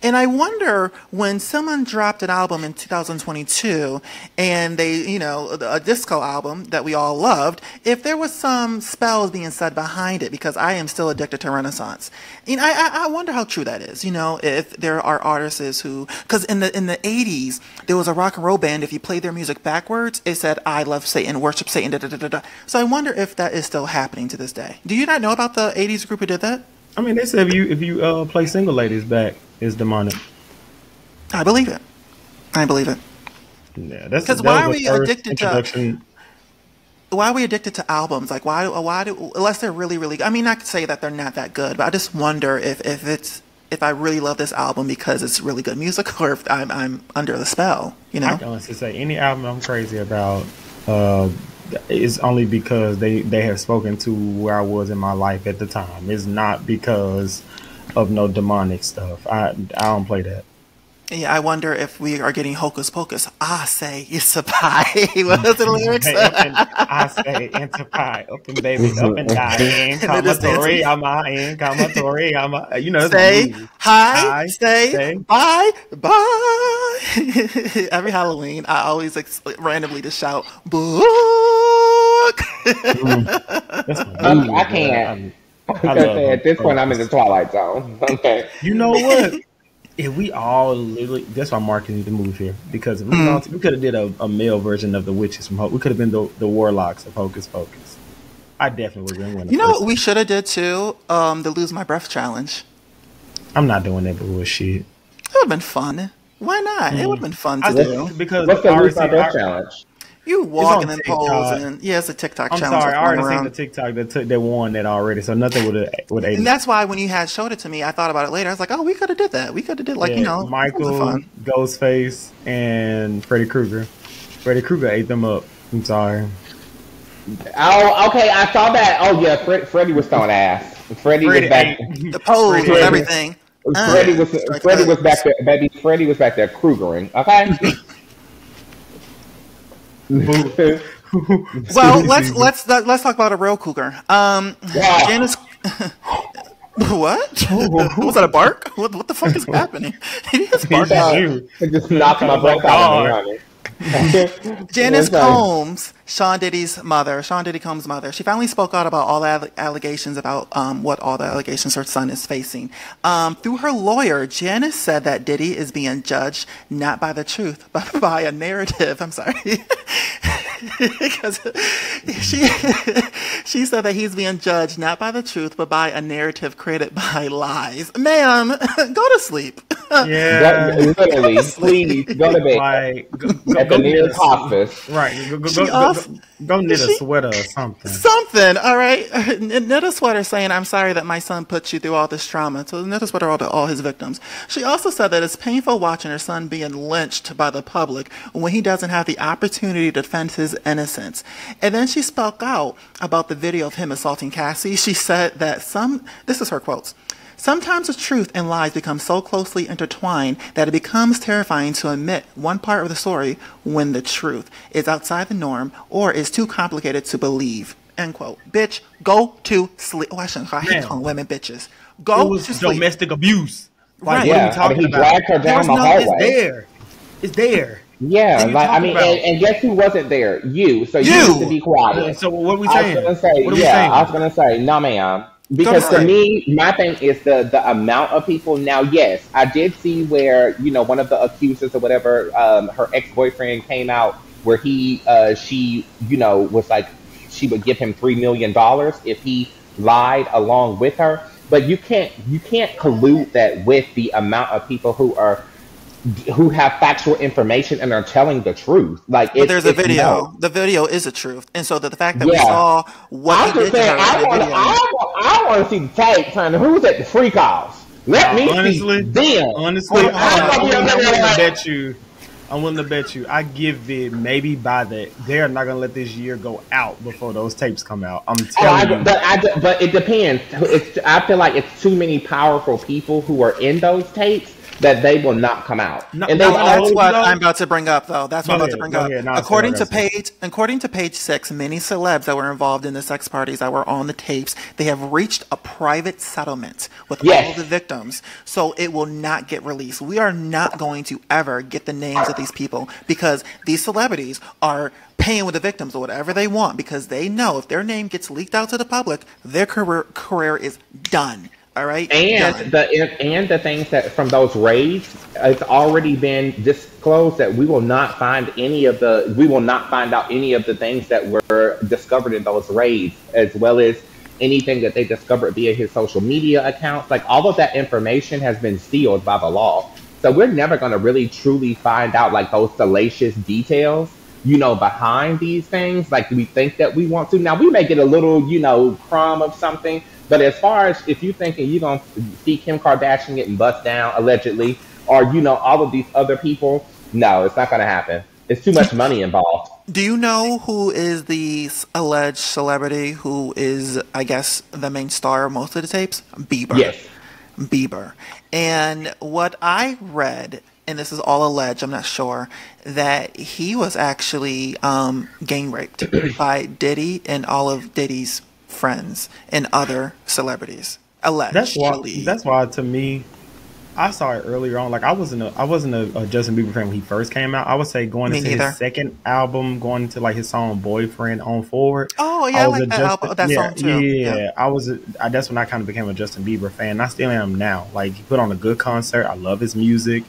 And I wonder when someone dropped an album in 2022 and they, you know, a disco album that we all loved, if there was some spells being said behind it, because I am still addicted to Renaissance. You know, I, I, wonder how true that is. You know, if there are artists who, because in the in the 80s there was a rock and roll band. If you played their music backwards, it said "I love Satan, worship Satan." Da, da, da, da, da. So I wonder if that is still happening to this day. Do you not know about the 80s group who did that?
I mean, they said if you if you uh, play single ladies back, it's demonic.
I believe it. I believe it.
Yeah, that's
'Cause
that
why are we addicted to- why are we addicted to albums? Like, why? Why do? Unless they're really, really. I mean, I could say that they're not that good, but I just wonder if if it's if I really love this album because it's really good music, or if I'm I'm under the spell. You know, I
can honestly say any album I'm crazy about uh, is only because they they have spoken to where I was in my life at the time. It's not because of no demonic stuff. I I don't play that.
Yeah, I wonder if we are getting hocus pocus. I say it's a pie. what was the lyrics?
Hey, and, I say into pie, up and baby, up and die, in
And it is.
I'm a, in commatory, I'm a, you know,
Say hi,
Hi,
say,
say.
bye, bye. Every Halloween, I always ex- randomly just shout book.
That's my
Um, I can't.
I'm-
I
I
was gonna
love
at this point, I'm in the twilight zone. Okay.
You know what? if we all literally, that's why Marcus need to move here because if we, all, we could have did a, a male version of the witches from Ho- we could have been the, the warlocks of Hocus Pocus. I definitely would have been winning.
You know what we should have did too? Um, the lose my breath challenge.
I'm not doing that bullshit.
It would have been fun. Why not? It would have been fun to
I
do.
because
What's the
I already
lose my breath
I-
challenge?
You walk
on
and then
TikTok.
pose, and yeah, it's a TikTok challenge.
I'm
challenge.
sorry,
that's
I already
going
seen
around.
the TikTok that took that won that already, so nothing would have would have.
And that's why when you had showed it to me, I thought about it later. I was like, oh, we could have did that. We could have did like you know,
Michael,
something fun.
Ghostface, and Freddy Krueger. Freddy Krueger ate them up. I'm sorry.
Oh, okay. I saw that. Oh yeah, Fred, Freddy was throwing ass. Freddie
Freddy
was back.
ate-
The pose
Freddy
with
ate-
everything. Uh,
Freddy was
strike
Freddy was back there, baby. Freddy was back there Krugering. Okay.
Well, let's let's let's talk about a real cougar. Um,
Yeah.
Janice. what? was that a bark? What, what the fuck is happening? He is barking.
Sorry.
I just knocked my
Oh my
breath out of me.
God.
honey.
Janice Combs, Sean Diddy's mother, Sean Diddy Combs' mother, she finally spoke out about all the alle- allegations about um, what all the allegations her son is facing. Um, through her lawyer, Janice said that Diddy is being judged not by the truth, but by a narrative. I'm sorry. because she she said that he's being judged not by the truth, but by a narrative created by lies. Ma'am, go to sleep.
Yeah.
That- Literally, please go to bed
Like, go, go,
at the
go knit
nearest
a-
hospice.
Right. Go, go, go, go, go, go knit a
she-
sweater or something.
Something, all right. Knit a sweater saying, I'm sorry that my son put you through all this trauma. So knit a sweater all to all his victims. She also said that it's painful watching her son being lynched by the public when he doesn't have the opportunity to defend his innocence. And then she spoke out about the video of him assaulting Cassie. She said that some, this is her quotes. Sometimes the truth and lies become so closely intertwined that it becomes terrifying to admit one part of the story when the truth is outside the norm or is too complicated to believe. End quote. Bitch, go to sleep. Oh, I shouldn't. I hate
Damn.
calling women bitches.
It
Go
was
to sleep.
domestic abuse. Like,
Right.
what are
Yeah,
we
I
talking
mean, he
about?
dragged her down
There's
the
no-
hallway.
It's there. It's there.
Yeah,
What are you
like I mean, and, and guess who wasn't there? You. So you,
You!
need to be quiet.
So what are we
I
saying?
was gonna say,
what are we
yeah,
saying?
I was gonna say, no, ma'am. Because to me, my thing is the the amount of people. Now, yes, I did see where you know one of the accusers or whatever, um, her ex boyfriend came out where he, uh, she, you know, was like she would give him three million dollars if he lied along with her. But you can't you can't collude that with the amount of people who are who have factual information and are telling the truth. Like,
But
it's,
there's a video.
no.
The video is the truth. And so the, the fact that we saw what
I'm
he
just
to
saying, I want,
video.
I want, I want to see the tapes, honey. Who's at the free calls? Let me
honestly,
see them.
honestly,
I'm, I'm
I'm,
gonna be
I'm willing to bet you. I'm willing to bet you. I give it maybe by the they're not gonna let this year go out before those tapes come out. I'm
Oh, I,
telling you.
but I, but it depends. It's, I feel like it's too many powerful people who are in those tapes that they will not come out.
No,
and
no,
That's what
you though.
I'm about to bring up, though. That's what
Go
I'm about to bring
go
up.
ahead. Now I'll say
according to page, according to page six, many celebs that were involved in the sex parties that were on the tapes, they have reached a private settlement with all
Yes.
of the victims, so it will not get released. We are not going to ever get the names of these people because these celebrities are paying with the victims or whatever they want because they know if their name gets leaked out to the public, their career career is done. All right,
And
Done.
the and the things that from those raids, it's already been disclosed that we will not find any of the we will not find out any of the things that were discovered in those raids, as well as anything that they discovered via his social media accounts. Like all of that information has been sealed by the law. So we're never going to really truly find out like those salacious details, you know, behind these things. Like we think that we want to. Now we may get a little, you know, crumb of something, but as far as if you thinking you're gonna see Kim Kardashian getting bust down allegedly, or you know all of these other people, no, it's not gonna happen. It's too much money involved.
Do you know who is the alleged celebrity who is, I guess, the main star of most of the tapes? Bieber.
Yes.
Bieber. And what I read, and this is all alleged, I'm not sure, that he was actually um, gang raped by Diddy and all of Diddy's friends and other celebrities. Allegedly.
That's why. That's why to me, I saw it earlier on. Like I wasn't a I wasn't a, a Justin Bieber fan when he first came out. I would say going
Me
into
neither.
his second album, going into like his song "Boyfriend" on forward.
Oh, yeah, I
was
like that
Justin-
album- that
yeah,
song, too.
Yeah,
Yeah.
I was. A, I, that's when I kind of became a Justin Bieber fan. I still am now. Like he put on a good concert. I love his music,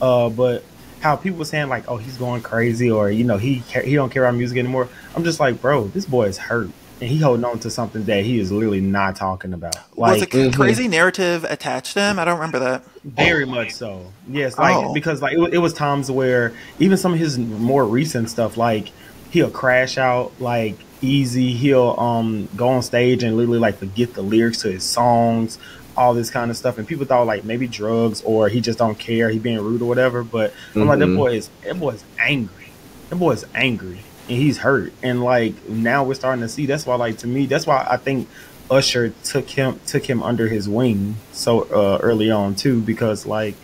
uh, but how people were saying like, oh, he's going crazy, or you know, he he don't care about music anymore. I'm just like, bro, this boy is hurt. And he holding on to something that he is literally not talking about.
was
Like,
a crazy narrative attached to him? I don't remember that.
very much so. Yes, like
Oh.
because like it, it was times where even some of his more recent stuff, like he'll crash out like easy. He'll um go on stage and literally like forget the lyrics to his songs, all this kind of stuff. And people thought like maybe drugs or he just don't care. He being rude or whatever. But I'm like that
Mhm.
boy is that boy is angry. That boy is angry and he's hurt. And like now we're starting to see. That's why like to me that's why I think Usher took him took him under his wing so uh, early on too, because like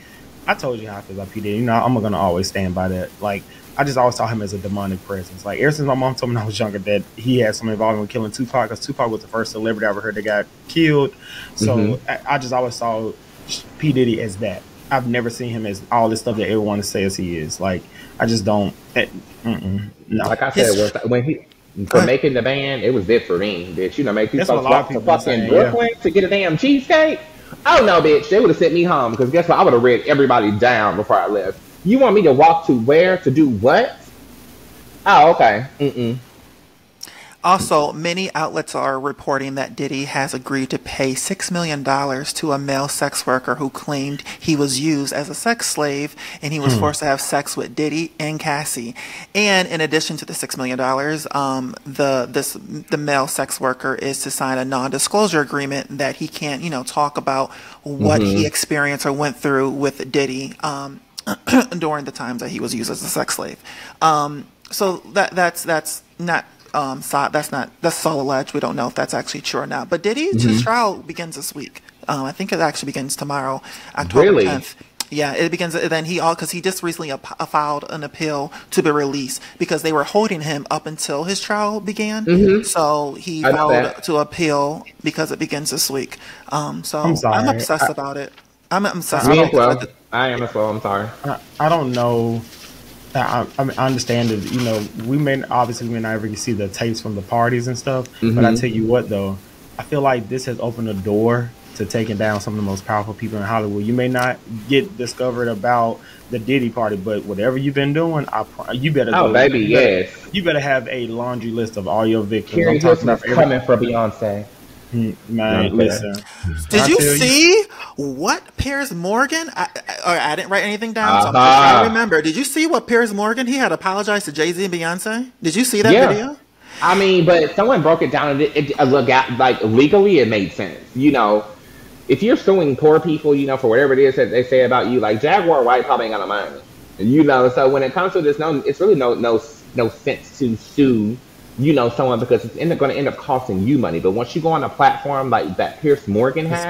I told you how I feel about P Diddy. You know, I'm gonna always stand by that. Like I just always saw him as a demonic presence. Like ever since my mom told me when I was younger that he had some involvement with killing Tupac, because Tupac was the first celebrity I ever heard that got killed. So
Mhm.
I, I just always saw P Diddy as that. I've never seen him as all this stuff that everyone says he is. Like I just don't. eh, mm-mm, no.
Like I said,
His-
when, when he
Go
for
ahead.
making the band, it was it for me. Bitch, you know, make these
That's
folks walk to fucking
saying, yeah.
Brooklyn to get a damn cheesecake. Oh no, bitch, they would have sent me home because guess what? I would have read everybody down before I left. You want me to walk to where to do what? Oh, okay. Mm-mm.
Also, many outlets are reporting that Diddy has agreed to pay $6 million to a male sex worker who claimed he was used as a sex slave and he was forced to have sex with Diddy and Cassie. And in addition to the $6 million, um, the, this, the male sex worker is to sign a non-disclosure agreement that he can't, you know, talk about what he experienced or went through with Diddy, um, during the times that he was used as a sex slave. Um, so that that's that's not um so, that's not that's all alleged. We don't know if that's actually true or not. But Diddy's his trial begins this week. Um, I think it actually begins tomorrow, October
Really?
10th. Yeah, it begins. Then he all because he just recently ap- uh, filed an appeal to be released because they were holding him up until his trial began. So he
I
filed to appeal because it begins this week. Um, so
I'm sorry.
obsessed
I-
about it. I'm, I'm obsessed.
Me
about
as well.
it.
I am as well. I'm sorry.
I, I don't know. I, I, mean, I understand that you know we may obviously we may not ever see the tapes from the parties and stuff, but I
Mhm.
tell you what though, I feel like this has opened a door to taking down some of the most powerful people in Hollywood. You may not get discovered about the Diddy party, but whatever you've been doing, I pro- you better.
Oh, baby,
you better-
yes.
You better have a laundry list of all your victims.
Keri
I'm talking
Hilson is coming for Beyonce.
Mm, Man,
Okay.
listen.
Did
I
you
tell you-
see what Piers Morgan? I, I, I didn't write anything down, so I'm just
Uh-huh.
trying to remember. Did you see what Piers Morgan? He had apologized to Jay Z and Beyonce. Did you see that
Yeah.
video?
I mean, but someone broke it down and it, it uh, look at like legally it made sense. You know, if you're suing poor people, you know, for whatever it is that they say about you, like Jaguar Wright probably ain't got no money. You know, so when it comes to this, no, it's really no no no sense to sue. You know, someone because it's going to end up costing you money. But once you go on a platform like that Piers Morgan has,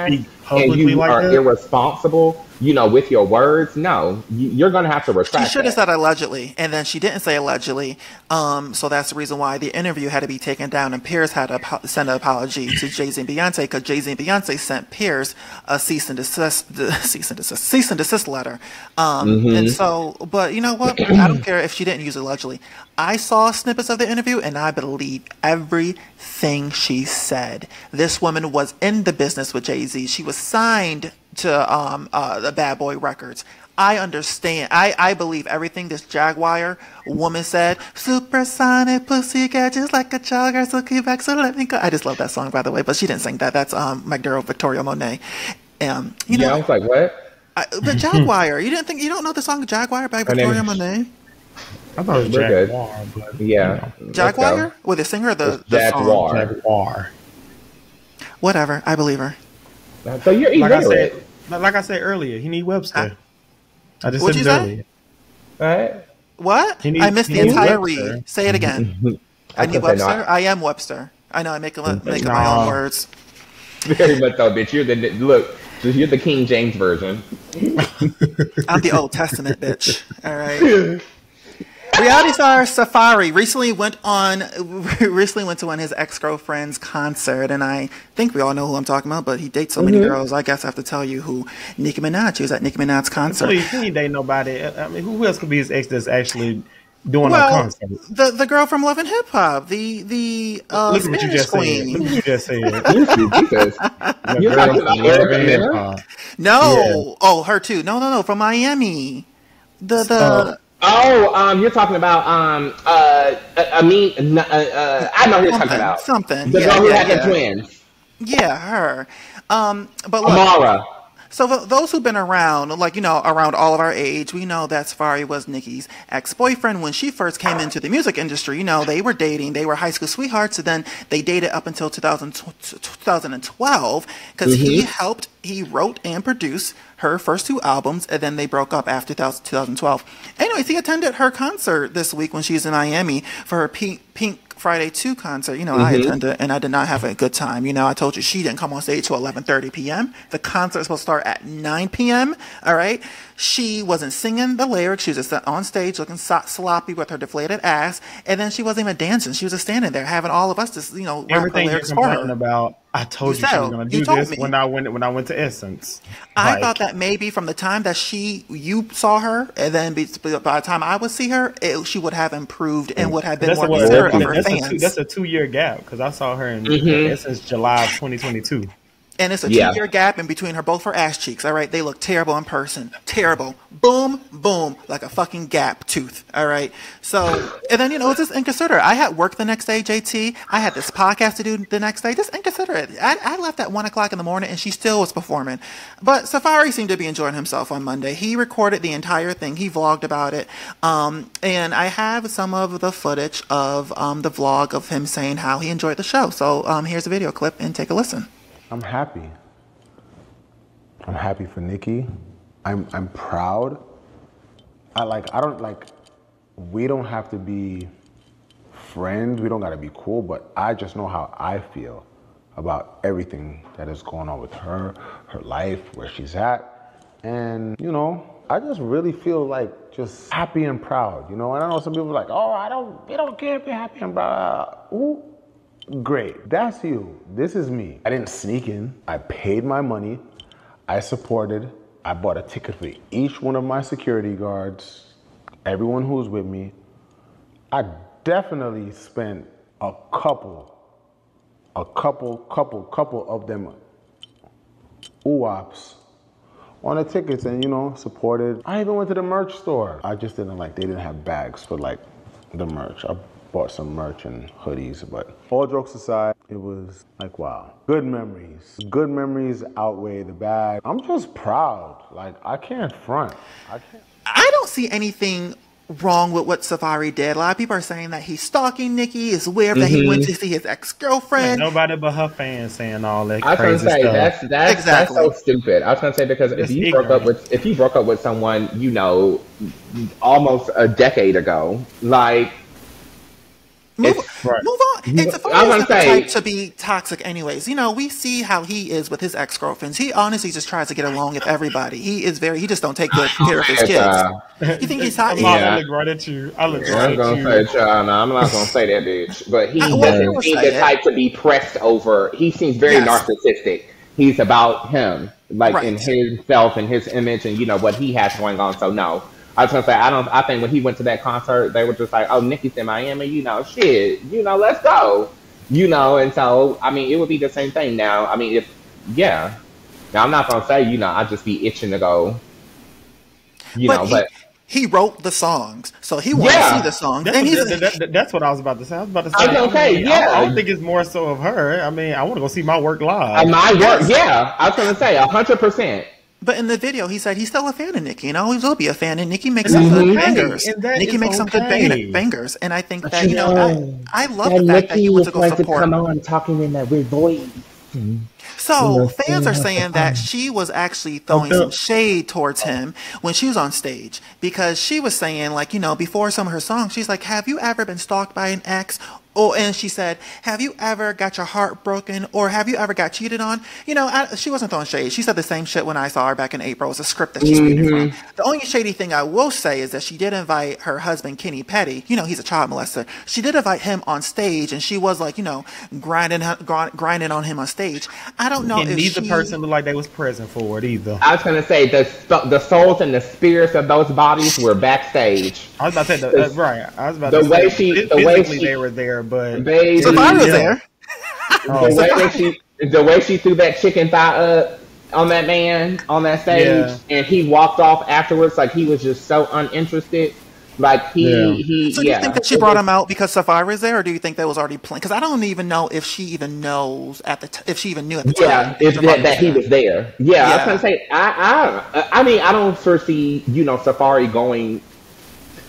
and you
like
are
that?
irresponsible, you know, with your words, no, you, you're going to have to retract.
She should have said allegedly, and then she didn't say allegedly. Um, so that's the reason why the interview had to be taken down, and Piers had to send an apology to Jay Z and Beyonce because Jay Z and Beyonce sent Piers a cease and desist, the cease and desist, cease and desist letter. Um,
Mm-hmm.
And so, but you know what? I don't care if she didn't use allegedly. I saw snippets of the interview, and I believe everything she said. This woman was in the business with Jay Z. She was signed to um, uh, the Bad Boy Records. I understand. I, I believe everything this Jaguar woman said. Supersonic pussy cat just like a jogger, so keep back, so let me go. I just love that song, by the way, but she didn't sing that. That's um McDurrow Victoria Monet. Um, you
yeah, I was like, what?
I, but Jaguar. You didn't think you don't know the song Jaguar by Victoria
is-
Monet?
I thought it was
We're good.
Jaguar, but
Yeah, let's go.
Jaguar with the singer, or the,
It's
the
Jaguar.
song.
Jaguar.
Whatever. I believe her.
So you're
Like I said, like- like I said earlier, he need Webster. I just
What'd
said it
you say?
earlier.
Right?
What?
Needs-
I missed the entire
Webster.
read. Say it again. I
was
need
gonna
Webster. I am Webster. I know. I make, a, make up my own words.
Very much so, bitch. You're the look. You're the King James version.
I'm the Old Testament bitch. All right. Reality star Safaree recently went on recently went to one of his ex girlfriend's concert, and I think we all know who I'm talking about. But he dates so many
Mm-hmm.
girls. I guess I have to tell you who Nicki Minaj. He was at Nicki Minaj's concert.
Please, he ain't dating nobody. I mean, who else could be his ex that's actually doing a concert?
the the girl from Love and Hip Hop, the the uh,
Look at what you
Spanish
just said. Look
queen.
what you just said.
You're talking about
Love and Hip Hop.
No, oh her too. No, no, no, from Miami. The the
Uh,
Oh, um, you're talking about um, uh, I mean, uh, uh, I know who you're talking about.
something.
The
yeah,
girl who
yeah,
had
yeah.
the twins,
Yeah, her. Um, but look,
Amara.
So th- those who've been around, like you know, around all of our age, we know that Safaree was Nicki's ex-boyfriend when she first came into the music industry. You know, they were dating, they were high school sweethearts, and then they dated up until 2000, 2012 because he mm-hmm. helped, he wrote and produced her first two albums, and then they broke up after 2000 2012. Anyways, he attended her concert this week when she was in Miami for her Pink, Pink Friday 2 concert, you know, I mm-hmm. attended and I did not have a good time. You know, I told you she didn't come on stage till 11:30 p.m. The concert was supposed to start at 9 p.m. All right. She wasn't singing the lyrics. She was just on stage looking so- sloppy with her deflated ass, and then she wasn't even dancing. She was just standing there having all of us just, you know,
Everything you're complaining about, I told
You
you, she was going to do this
me.
when I went when I went to Essence.
I
Like,
thought that maybe from the time that she you saw her, and then by the time I would see her, it, she would have improved and would have been
that's
more
a,
considerate of her
that's, a two,
fans.
that's a two year gap because I saw her in
Mhm.
Essence July of 2022.
And it's a
Yeah.
two year gap in between her both her ass cheeks. All right, they look terrible in person. Terrible. Boom, boom, like a fucking gap tooth. All right. So, and then you know, it's just inconsiderate. I had work the next day, JT. I had this podcast to do the next day. Just inconsiderate. I, I left at one o'clock in the morning, and she still was performing. But Safaree seemed to be enjoying himself on Monday. He recorded the entire thing. He vlogged about it. Um, and I have some of the footage of um, the vlog of him saying how he enjoyed the show. So um, here's a video clip, and take a listen.
I'm happy. I'm happy for Nicki. I'm I'm proud. I like I don't like we don't have to be friends. We don't got to be cool, but I just know how I feel about everything that is going on with her, her life, where she's at. And, you know, I just really feel like just happy and proud, you know. And I know some people are like, "Oh, I don't we don't care if you're happy and proud." Ooh, Great. That's you. This is me. I didn't sneak in. I paid my money. I supported. I bought a ticket for each one of my security guards, everyone who was with me. I definitely spent a couple, a couple, couple, couple of them oops on the tickets and you know supported. I even went to the merch store. I just didn't like they didn't have bags for like the merch. I bought some merch and hoodies, but all jokes aside, it was like wow, good memories. Good memories outweigh the bad. I'm just proud. Like I can't front. I can't.
I don't see anything wrong with what Safaree did. A lot of people are saying that he's stalking Nicki. It's weird that he went mm-hmm. to see his ex
Ain't
girlfriend.
nobody but her fans saying all that
I was gonna say
stuff.
that's that's
Exactly.
that's so stupid. I was gonna say because if
It's
you broke up with if you broke up with someone you know almost a decade ago, like
Move,
right.
move on. And
I was gonna
the
say-
type to be toxic, anyways. You know, we see how he is with his ex girlfriends. He honestly just tries to get along with everybody. He is very. He just don't take good care of his kids. you think he's hot?
Yeah.
I look right at you. I look
I'm
right
gonna
at
say
you.
child. No, I'm not gonna say that bitch. But he
I-
doesn't seem
say
the
it.
type to be pressed over. He seems very
Yes.
narcissistic. He's about him, like in
Right.
himself and his image and you know what he has going on. So no. I was gonna say I don't I think when he went to that concert they were just like, Oh, Nicki's in Miami, you know, shit, you know, let's go. You know, and so I mean it would be the same thing now. I mean if yeah. Now I'm not gonna say, you know, I'd just be itching to go. You
but
know,
he,
but
he wrote the songs, so he wanted
Yeah.
to see the songs.
That's,
and he's
that- that- that- that's what I was about to say. I was about to say.
was gonna
mean, I-
yeah.
I, don't think it's more so of her. I mean, I want to go see my work live.
Uh, my work, yeah, I was gonna say a hundred percent.
But in the video, he said he's still a fan of Nicki and always will be a fan. And Nicki makes some good bangers.
and that
Nicki makes some good bang- bangers. And I think that,
you
know,
know,
I, I love
that
the fact that
Nicki
he went
was
to go
going to come on talking in that weird voice. Mm-hmm.
So
You know,
fans are
saying
that she was actually throwing some shade towards him when she was on stage because she was saying like you know before some of her songs she's like have you ever been stalked by an ex or and she said have you ever got your heart broken or have you ever got cheated on? You know I, she wasn't throwing shade. She said the same shit when I saw her back in April. It was a script that she's reading from. The only shady thing I will say is that she did invite her husband Kenny Petty. You know he's a child molester. She did invite him on stage and she was like you know grinding grind- grinding on him on stage. I don't know
and
if
neither
she,
person looked like they was present for it either.
I was gonna say the the souls and the spirits of those bodies were backstage.
I was about to say, the, uh, right. I was about
The
to
way
say,
she-
phys-
the way
physically
she-
they were there, but
Baby,
Safaree was
Yeah.
there
Oh,
the way she the way she threw that chicken thigh up on that man on that stage,
Yeah.
and he walked off afterwards like he was just so uninterested. Like he
Yeah.
he
So do
yeah.
you think that she brought him out because Safaree was there, or do you think that was already planned? Because I don't even know if she even knows at the t- if she even knew at the
Yeah,
time.
if that, that he was there. Yeah, I
Yeah.
was gonna say I I I mean I don't foresee you know Safaree going.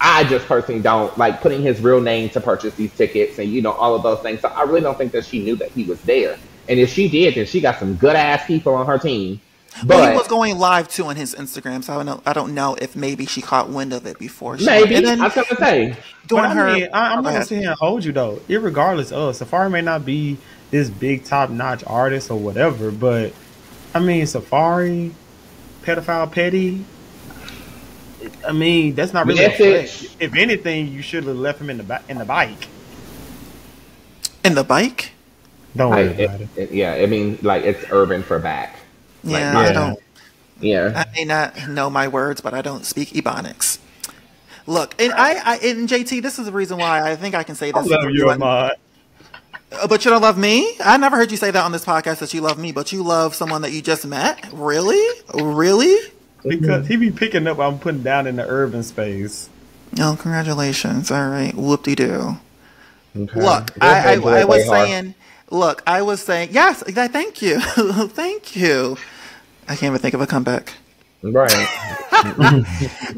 I just personally don't like putting his real name to purchase these tickets and you know all of those things. So I really don't think that she knew that he was there. And if she did, then she got some good ass people on her team.
But
But
he was going live too on his Instagram, so I don't know. I don't know if maybe she caught wind of it before. She,
maybe
and then
I was gonna say
during
But I
her.
mean, I, I'm
oh,
not
go
gonna
ahead.
sit here and hold you though. Irregardless of Safaree may not be this big top notch artist or whatever, but I mean Safaree, pedophile petty. I mean, that's not really a
Message.
flex. If anything, you should have left him in the ba- in the bike.
in the bike.
Don't worry
like,
about
it,
it.
it- yeah. I mean, like it's urban for back. Like,
Yeah, I
yeah.
don't.
Yeah.
I may not know my words, but I don't speak Ebonics. Look, and I, I and JT, this is the reason why I think I can say
I
this.
love you, Ahmad.
Uh, But you don't love me? I never heard you say that on this podcast that you love me, but you love someone that you just met? Really? Really?
Because he be picking up what I'm putting down in the urban space.
Oh, congratulations. All right. Whoop de doo.
Okay.
Look,
Go
I, I, I was
Behar.
saying, look, I was saying, yes, thank you. thank you. I can't even think of a comeback.
right.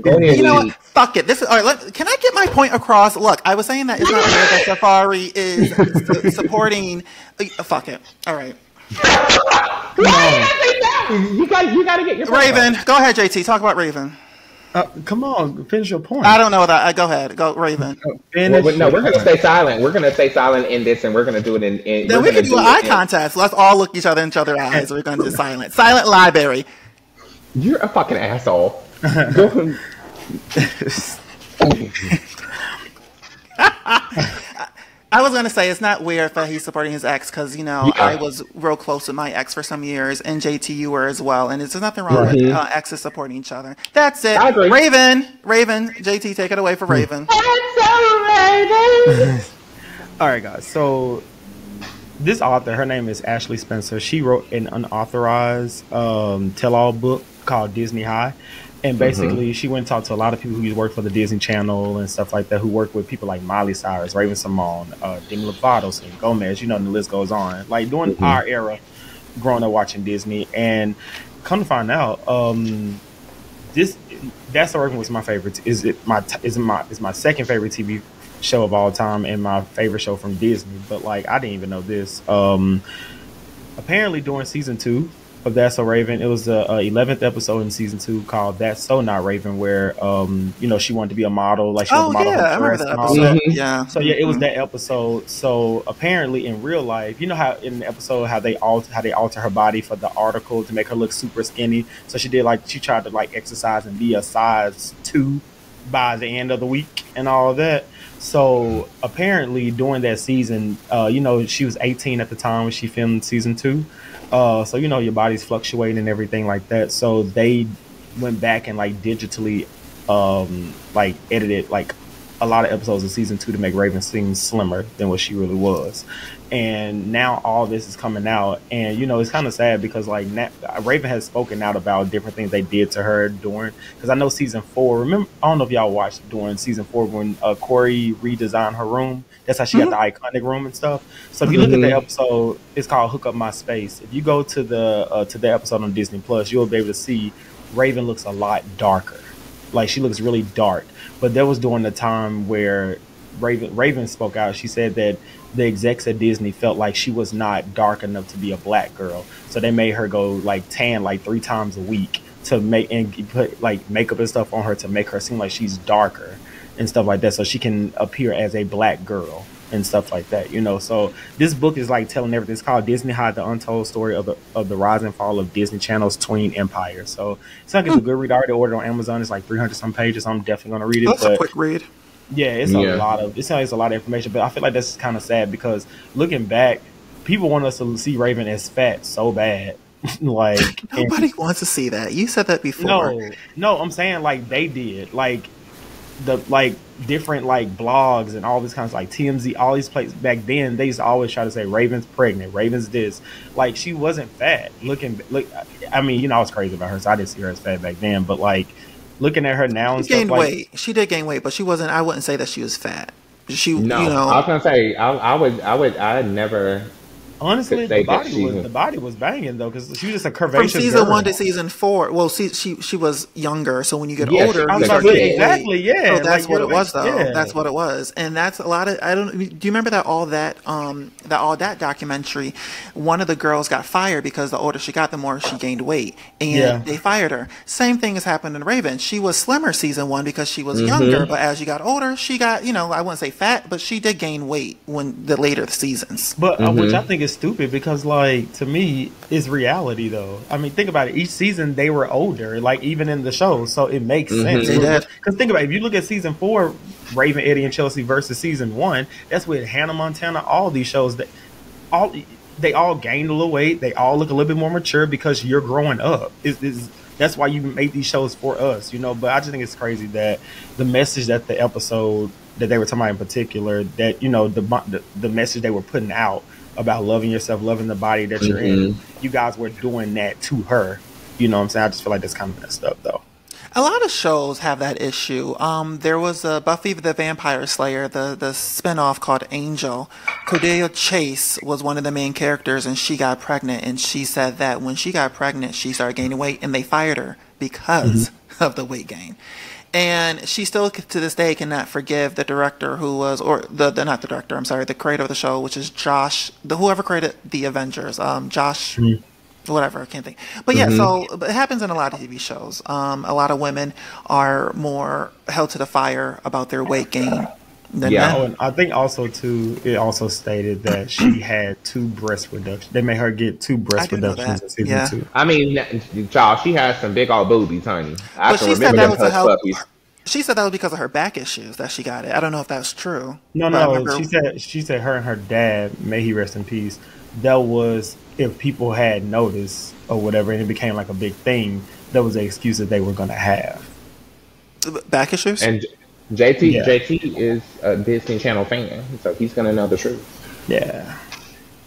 You know what? Fuck it. This is all right. Let, can I get my point across? Look, I was saying that it's not weird that Safaree is su- supporting. Uh, fuck it. All right,
You got you got to get your point
Raven. Go ahead, JT. Talk about Raven.
Uh, come on, finish your point.
I don't know that. Uh, go ahead. Go Raven.
Well,
Finish
no, we're gonna
point.
stay silent. We're gonna stay silent in this, and we're gonna do it in. in
Then
we're
can
gonna
do an eye
in-
contest. Let's all look each other in each other's eyes. We're going to do silent. Silent library.
You're a fucking asshole. Go-
I was gonna say it's not weird that he's supporting his ex because you know
Yeah.
I was real close with my ex for some years, and JT you were as well, and there's nothing wrong with
Mhm.
uh, exes supporting each other. That's it. Raven, Raven, JT, take it away for Raven.
All right, guys. So this author, her name is Ashley Spencer. She wrote an unauthorized um, tell-all book called Disney High, and basically she went and talked to a lot of people who used work for the Disney Channel and stuff like that, who work with people like Miley Cyrus, Raven-Symone, uh, Demi Lovato, Selena Gomez. You know, and the list goes on. Like during our era, growing up watching Disney, and come to find out, um, this that's the Raven was my favorite. Is it my is it my is my second favorite TV show of all time and my favorite show from Disney. But like I didn't even know this. Um, apparently during season two of That's So Raven, it was the uh, eleventh episode in season two called That's So Not Raven, where um you know she wanted to be a model, like she was
Oh
a model
yeah, I remember that
and all
episode.
Mhm.
Yeah.
so yeah, it was that episode. So apparently, in real life, you know how in the episode how they alter how they alter her body for the article to make her look super skinny. So she did like she tried to like exercise and be a size two by the end of the week and all that. So apparently, during that season, uh, you know, she was 18 at the time when she filmed season two. Uh, so you know, your body's fluctuating and everything like that. So they went back and like digitally, um, like edited like a lot of episodes of season two to make Raven seem slimmer than what she really was. And now all this is coming out, and you know it's kind of sad because like na Raven has spoken out about different things they did to her during. Because I know season four. Remember, I don't know if y'all watched during season four when uh, Cory redesigned her room. That's how she got the iconic room and stuff. So if you look at the
Mhm.
episode, it's called "Hook Up My Space." If you go to the uh, to the episode on Disney Plus, you'll be able to see Raven looks a lot darker. Like she looks really dark. But that was during the time where Raven Raven spoke out. She said that the execs at Disney felt like she was not dark enough to be a black girl, so they made her go like tan like three times a week to make and put like makeup and stuff on her to make her seem like she's darker and stuff like that, so she can appear as a black girl and stuff like that. You know, so this book is like telling everything. It's called Disney High: The Untold Story of the of the Rise and Fall of Disney Channel's Tween Empire. So it's like it's a hmm. good read. I already ordered on Amazon. It's like three hundred some pages. I'm definitely gonna read it.
That's a quick read.
yeah, it's a lot of it's it's a lot of information, but I feel like that's kind of sad because looking back, people want us to see Raven as fat so bad. like and-
Nobody wants to see that. You said that before.
no, no, I'm saying like they did. Like the like different like blogs and all these kinds of like TMZ, all these places back then, they used to always try to say Raven's pregnant, Raven's this. Like she wasn't fat. Looking look I mean, you know, I was crazy about her, so I didn't see her as fat back then, but like looking at her now and
She
stuff
gained
like
weight. She did gain weight, but she wasn't. I wouldn't say that she was fat. She,
No,
you know,
I was gonna say I, I would, I would, I never
Honestly, the body was the body was banging though because she was just a curvaceous.
From
curvaceous
season
girl.
one to season four, well, see, she she was younger, so when you get
Yeah,
older,
she-
you start
about to
exactly, yeah,
So that's
like,
what it was, though.
yeah.
That's what it was, and that's a lot of. I don't. Do you remember that all that um that all that documentary? One of the girls got fired because the older she got, the more she gained weight, and
Yeah.
they fired her. Same thing has happened in Raven. She was slimmer season one because she
Mm-hmm.
was younger, but as she got older, she got you know I wouldn't say fat, but she did gain weight when the later seasons.
But uh, which
Mm-hmm.
I think is stupid because, like, to me, is reality though. I mean, think about it. Each season they were older, like even in the show, so it makes
Mm-hmm.
sense. Because think about it. If you look at season four, Raven, Eddie, and Chelsea versus season one, that's with Hannah Montana. All these shows that all they all gained a little weight. They all look a little bit more mature because you're growing up. Is is that's why you make these shows for us, you know. But I just think it's crazy that the message that the episode that they were talking about in particular, that you know the the, the message they were putting out about loving yourself, loving the body that you're in, you guys were doing that to her. You know what I'm saying? I just feel like that's kind of messed up though.
A lot of shows have that issue. Um, there was a Buffy the Vampire Slayer, the the spinoff called Angel. Cordelia Chase was one of the main characters, and she got pregnant. And she said that when she got pregnant, she started gaining weight, and they fired her because of the weight gain. And she still, to this day, cannot forgive the director who was, or the, the not the director, I'm sorry, the creator of the show, which is Josh, the whoever created the Avengers, um, Josh whatever I can't think. But yeah, so but it happens in a lot of TV shows. Um, a lot of women are more held to the fire about their weight gain than
Yeah.
Oh, and I think also too, it also stated that she had two breast reductions. They made her get two breast
I do know
reductions in season
Yeah.
two.
I mean, child, she has some big old boobies, honey. I
But
can
she said
remember
that was to help.
puppies.
She said that was because of her back issues that she got it. I don't know if that's true.
No, no.
remember-
She said she said her and her dad, may he rest in peace. That was if people had noticed or whatever, and it became like a big thing. That was the excuse that they were going to have.
back issues.
And J- JT,
Yeah.
JT is a Disney Channel fan, so he's gonna know the truth.
Yeah.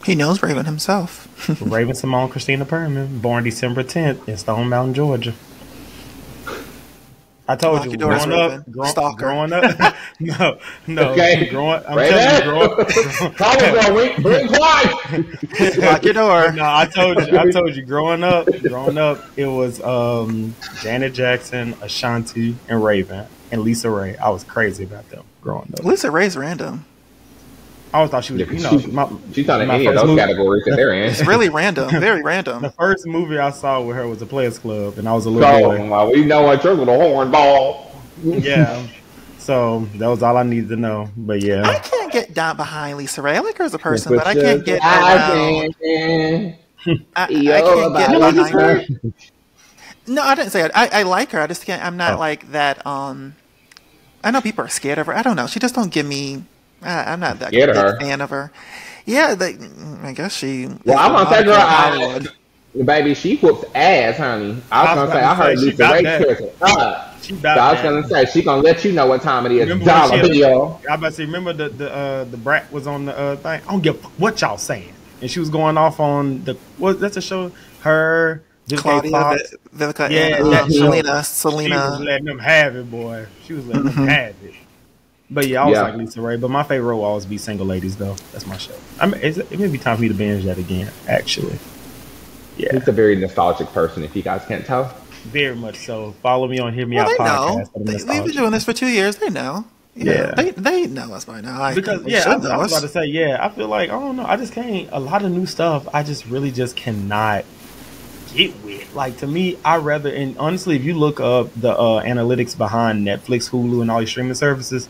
he knows Raven himself.
Raven-Symone Christina Pearman, born December 10th in Stone Mountain, Georgia. I told
Lock
you,
your doors,
growing up,
Raven.
grow,
Stalker.
growing up, no, no,
Okay.
growing, I'm
Right
telling you,
there.
growing,
Probably gonna wink, blink twice.
Lock your door.
No, I told you. I told you. Growing up, growing up, it was um, Janet Jackson, Ashanti, and Raven, and LisaRaye. I was crazy about them growing up.
LisaRaye's random.
I always thought she was. You know,
She's-
my,
She's not in
my
any of those
movie-
categories that they're in.
It's really random. Very random.
The first movie I saw with her was The Players Club, and I was a little
So
boy.
we know what you're with a hornball.
Yeah. So that was all I needed to know. But yeah, I
can't get down behind LisaRaye. I like her as a person,
Put
but I can't get
eyes
around.
in.
I, I can't get behind her.
Her.
No, I didn't say it. I, I like her. I just can't. I'm not
Oh.
like that. Um, I know people are scared of her. I don't know. She just don't give me. I, I'm not that big
her?
fan of her. Yeah, they, I guess she.
Well, I'm gonna say,
the
girl,
Hollywood.
I, baby, she whoops ass, honey. I was
I was
gonna say, I
about to
heard
say, she
Lisa
about
Ray
that.
kissing.
She
so I was gonna say she gonna let you know what time it is.
Remember when
Dollar
she had-
bill.
I about to say, remember the the uh, the brat was on the uh, thing. I don't give a what y'all saying, and she was going off on the what? That's a show. Her, Vivica
Claudia,
Fox.
Vivica,
Yeah,
and
that
um,
show.
Selena.
She was letting them have it, boy. She was letting them have it. But yeah, I was
Yeah.
like LisaRaye. But my favorite will always be Single Ladies, though. That's my show. I mean, it's, it may be time for me to binge that again. Actually, yeah,
He's a very nostalgic person, if you guys can't tell.
very much so. Follow me on Hear Me
Well,
Out
they know.
podcast. for
They, we've been doing this for two years. They know. Yeah,
Yeah.
They they know us by now. I
because
think
yeah, I,
should
I was
us.
about to say yeah. I feel like I don't know. I just can't. A lot of new stuff. I just really just cannot get with. Like to me, I rather and honestly, if you look up the uh, analytics behind Netflix, Hulu, and all these streaming services,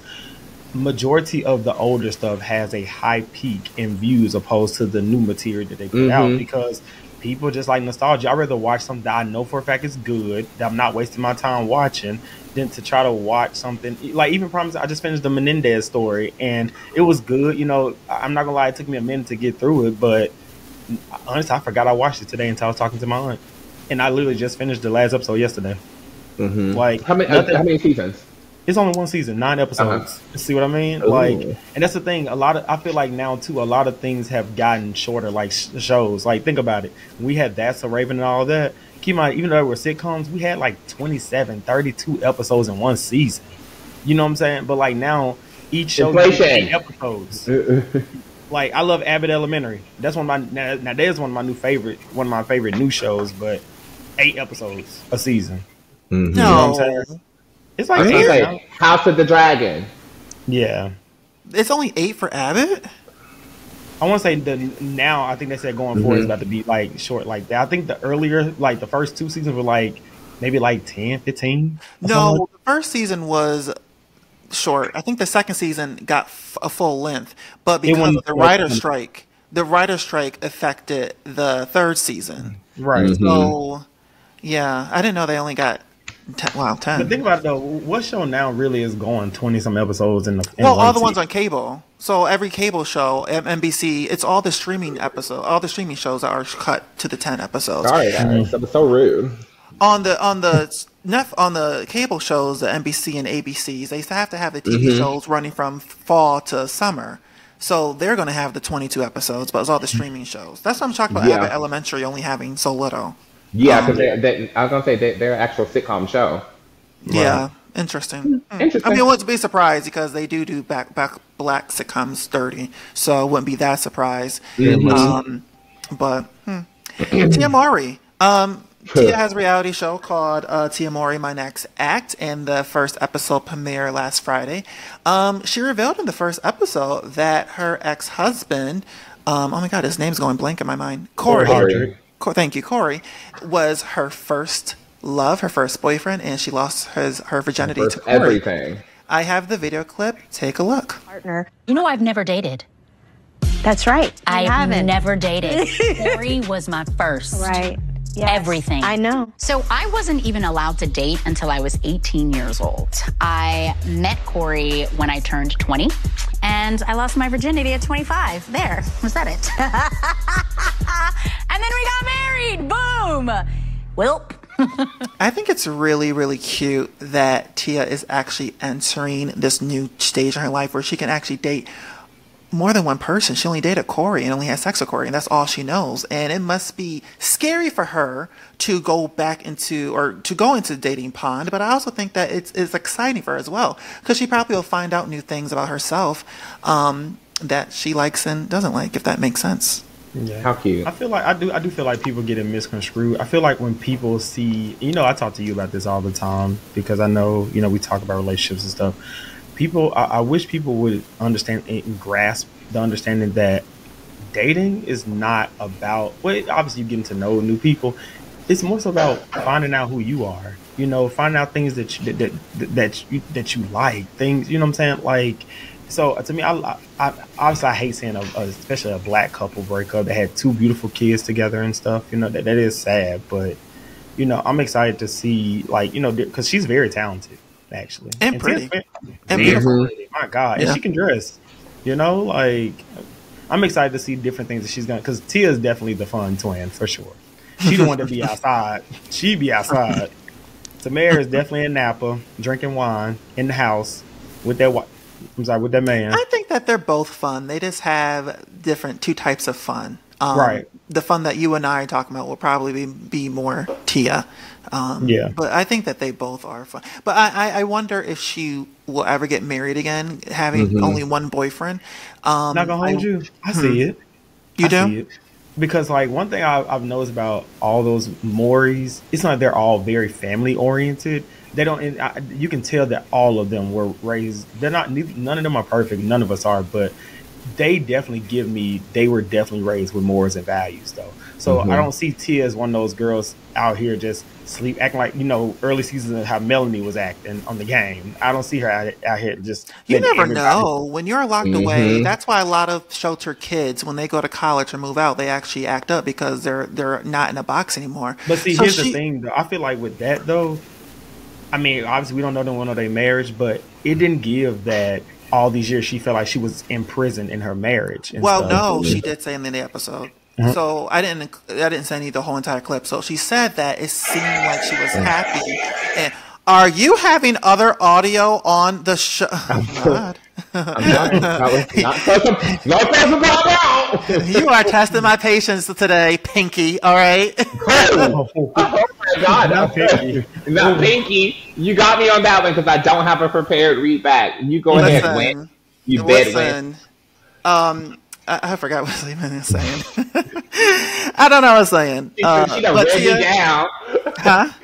majority of the older stuff has a high peak in views opposed to the new material that they put out
Mhm.
because people just like nostalgia. I'd rather watch something that I know for a fact is good, that I'm not wasting my time watching, than to try to watch something like even promise I just finished the Menendez story and it was good. You know, I'm not gonna lie, it took me a minute to get through it, but honestly, I forgot I watched it today until I was talking to my aunt. And I literally just finished the last episode yesterday.
Mm-hmm.
Like
How many?
nothing-
how many seasons?
it's only one season, nine episodes. See what I mean?
Ooh.
Like, and that's the thing. A lot of I feel like now too. A lot of things have gotten shorter, like sh- shows. Like, think about it. We had That's a Raven and all that. Keep in mind, even though they were sitcoms, we had like 27, 32 episodes in one season. You know what I'm saying? But like now, each show gets
Inflation.
eight episodes. like I love Abbott Elementary. That's one of my now, now there's one of my new favorite one of my favorite new shows, but eight episodes a season.
Mhm.
You know what I'm
No,
saying? It's
I
like
was
eight.
gonna
now.
House of the Dragon.
Yeah.
it's only eight for Abbott.
I want to say the now. I think they said going forward is about to be like short like that. I think the earlier, like the first two seasons were like maybe like 10, 15.
No, the first season was short. I think the second season got f- a full length, but because of the
full
writer strike, the writer strike affected the third season.
right.
Mhm.
So, yeah, I didn't know they only got ten, wow
But
ten.
think about it though, what show now really is going twenty some episodes in the in
Well, all the ones
season?
on cable. So every cable show, M- NBC, it's all the streaming episode, all the streaming shows are cut to the ten episodes.
Sorry, guys. That was so rude.
on the on the Nef- on the cable shows, the NBC and ABCs, they have to have the TV shows running from fall to summer. So they're going to have the 22 episodes, but it's all the streaming shows. That's what I'm talking about.
Yeah.
Abbott Elementary only having so little.
Yeah,
Um,
because they, they, I was gonna say they, they're an actual sitcom show.
Yeah, interesting. Hmm.
Interesting.
I mean, I wouldn't be surprised because they do do back back black sitcoms dirty, so I wouldn't be that surprised. Um, but hmm. Tia Mowry. Um, Tia has a reality show called uh, Tia Mowry, My Next Act, and the first episode premiered last Friday. Um, she revealed in the first episode that her ex husband, um, oh my god, his name's going blank in my mind, Cory.
Hardrict.
Co- thank you, Cory, was her first love, her first boyfriend, and she lost his her virginity
First
to Cory.
everything.
I have the video clip. Take a look.
partner.
You know, I've never dated.
That's right. You
I've
haven't.
never dated. Cory was my first.
Right. Yes.
Everything.
I know.
So I wasn't even allowed to date until I was 18 years old. I met Cory when I turned 20, and I lost my virginity at 25. There, was that it? and then we got married. Boom. Welp.
I think it's really, really cute that Tia is actually entering this new stage in her life where she can actually date more than one person. She only dated Cory and only had sex with Cory, and that's all she knows. And it must be scary for her to go back into or to go into the dating pond. But I also think that it's, it's exciting for her as well because she probably will find out new things about herself um, that she likes and doesn't like, if that makes sense.
Yeah.
How cute.
I feel like I do. I do feel like people get it misconstrued. I feel like when people see, you know, I talk to you about this all the time because I know, you know, we talk about relationships and stuff. People, I, I wish people would understand and grasp the understanding that dating is not about. Well, obviously, you're getting to know new people. It's more so about finding out who you are. You know, finding out things that you, that that that you, that you like. Things, you know, what I'm saying, like. So uh, to me, I, I, I obviously I hate seeing a, a especially a black couple break up that had two beautiful kids together and stuff. You know that that is sad, but you know I'm excited to see like you know because she's very talented actually
And
Tia's
pretty.
very-
And
very
beautiful.
pretty. My God,
Yeah.
and she can dress. You know, like I'm excited to see different things that she's gonna because Tia is definitely the fun twin for sure. She the one to be outside. She be outside. Tamara is definitely in Napa drinking wine in the house with that. wi- I'm sorry, with that man.
I think that they're both fun. They just have different two types of fun. Um,
Right.
The fun that you and I are talking about will probably be, be more Tia. Um,
Yeah.
But I think that they both are fun. But I, I, I wonder if she will ever get married again, having only one boyfriend. Um,
Not gonna hold
I-
you. I see it.
You
I
do?
see it. Because like one thing I, I've noticed about all those Mowry's, it's not they're all very family oriented. They don't. I, you can tell that all of them were raised. They're not. None of them are perfect. None of us are, but they definitely give me. They were definitely raised with morals and values, though. So
Mhm.
I don't see Tia as one of those girls out here just sleep acting like you know early seasons of how Melanie was acting on the game. I don't see her out, out here just.
You never
everybody-
know. When you're locked away,
Mhm.
that's why a lot of sheltered kids, when they go to college or move out, they actually act up because they're they're not in a box anymore.
But see,
So
here's
she-
the thing, though. I feel like with that, though, I mean, obviously we don't know the one of their marriage, but it didn't give that all these years she felt like she was in prison in her marriage.
Well,
stuff.
no, she did say in the episode.
Uh-huh.
So I didn't. I didn't say any the whole entire clip. So she said that it seemed like she was happy. And are you having other audio on the show? Oh, God.
I'm not, not, not, not supposed to pop out.
you are testing my patience today, Pinky. All right.
oh my god,
Not Pinky.
Not Pinky. You got me on that one because I don't have a prepared read back. You go ahead, Win. You bet, Win.
Um, I, I forgot what I was saying. I don't know what I was saying.
She,
Uh,
she done
but
read
Tia-
me down.
Huh?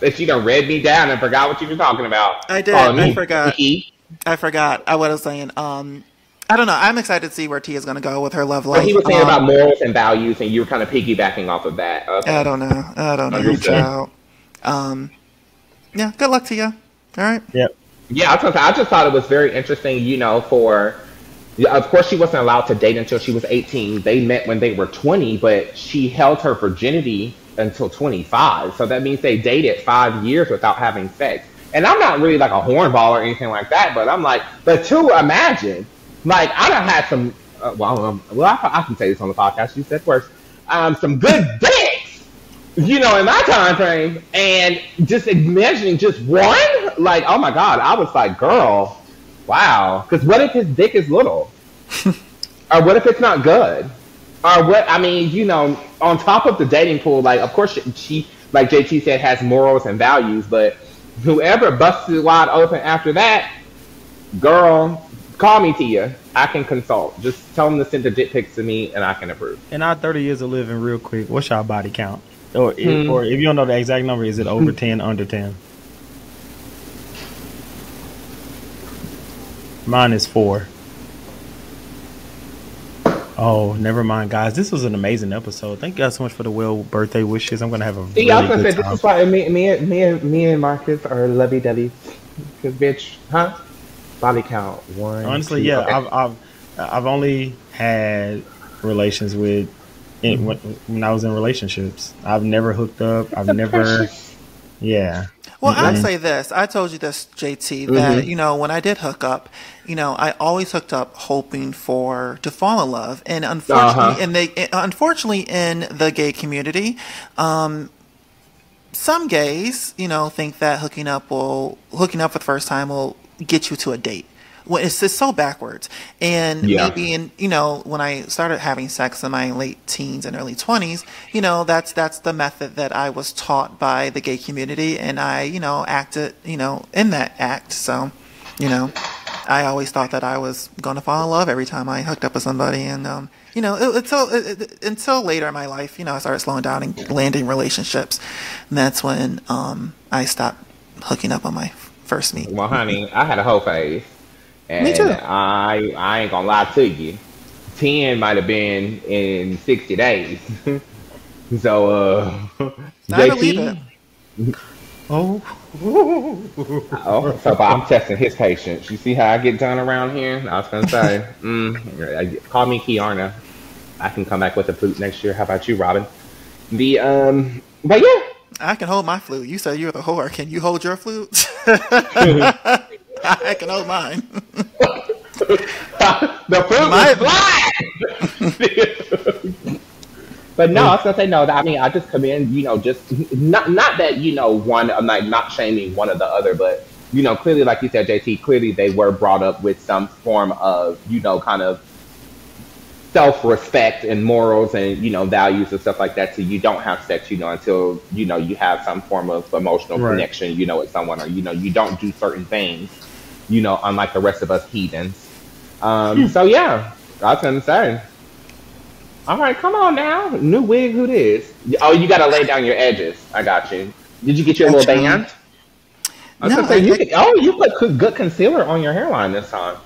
That she done read me down and forgot what you were talking about.
I did.
Calling
I
me
forgot.
Nikki.
I forgot I was saying. Um, I don't know. I'm excited to see where T is going to go with her love
But
life.
he was saying
Um,
about morals and values, and you were kind of piggybacking off of that. Okay.
I don't know. I don't know.
Understood.
Child. Um, yeah. Good luck to you. All right.
Yep.
Yeah, I, was say, I just thought it was very interesting, you know, for of course she wasn't allowed to date until she was 18. They met when they were 20, but she held her virginity until 25. So that means they dated five years without having sex. And I'm not really like a hornball or anything like that, but I'm like, but to imagine, like I done had some, uh, well, um, well, I, I can say this on the podcast. You said first, Um, some good dicks you know, in my time frame, and just imagining just one, like, oh my god, I was like, girl, wow. Because what if his dick is little, or what if it's not good, or what? I mean, you know, on top of the dating pool, like, of course, she, she like JT said, has morals and values, but whoever busted it wide open after that, girl, call me Tia. I can consult. Just tell them to send the dick pics to me, and I can approve.
In our 30 years of living, real quick, what's your body count? Or, if,
Hmm.
or if you don't know the exact number, is it over 10, under 10? Mine is four. Oh, never mind, guys. This was an amazing episode. Thank you guys so much for the well birthday wishes. I'm gonna have a
See,
really good
say this
time.
is why me, me, and- me, and me and Marcus are lovey dovey. Cause bitch, huh? Body count one.
Honestly,
two,
yeah,
okay.
I've, I've I've only had relations with in, when, when I was in relationships. I've never hooked up. I've never, yeah.
Well, I'd
Mhm.
say this. I told you this, JT, that,
Mhm.
you know, when I did hook up, you know, I always hooked up hoping for, to fall in love. And unfortunately,
Uh-huh.
in the, unfortunately in the gay community, um, some gays, you know, think that hooking up will, hooking up for the first time will get you to a date. Well, it's just so backwards. And
Yeah.
maybe in, you know, when I started having sex in my late teens and early 20s, you know, that's, that's the method that I was taught by the gay community. And I, you know, acted, you know, in that act. So, you know, I always thought that I was going to fall in love every time I hooked up with somebody. And, um, you know, it, until, it, it- until later in my life, you know, I started slowing down and landing relationships. And that's when, um, I stopped hooking up on my first meet.
Well, honey, I had a whole phase. And
Me too.
I I ain't gonna lie to you. Ten might have been in sixty days. so uh
I believe it.
Oh.
Oh, so I'm testing his patience. You see how I get done around here? I was gonna say, mm, call me Kiarna. I can come back with a flute next year. How about you, Robin? The um, but yeah,
I can hold my flute. You said you're the whore. Can you hold your flute? I can hold mine.
the flute
My-
fly. but no, I was gonna say no. I mean, I just commend you know, just not not that you know one. I'm like not shaming one or the other, but you know, clearly, like you said, JT, clearly they were brought up with some form of you know, kind of self-respect and morals and you know values and stuff like that so you don't have sex you know until you know you have some form of emotional
Right.
connection you know with someone or you know you don't do certain things you know unlike the rest of us heathens. Um so yeah i was gonna say. All right come on now. New wig who this? Oh you gotta lay down your edges. I got you. Did you get your little band? I was
No,
gonna say,
I-
you
I-
could, oh, you put good concealer on your hairline this time.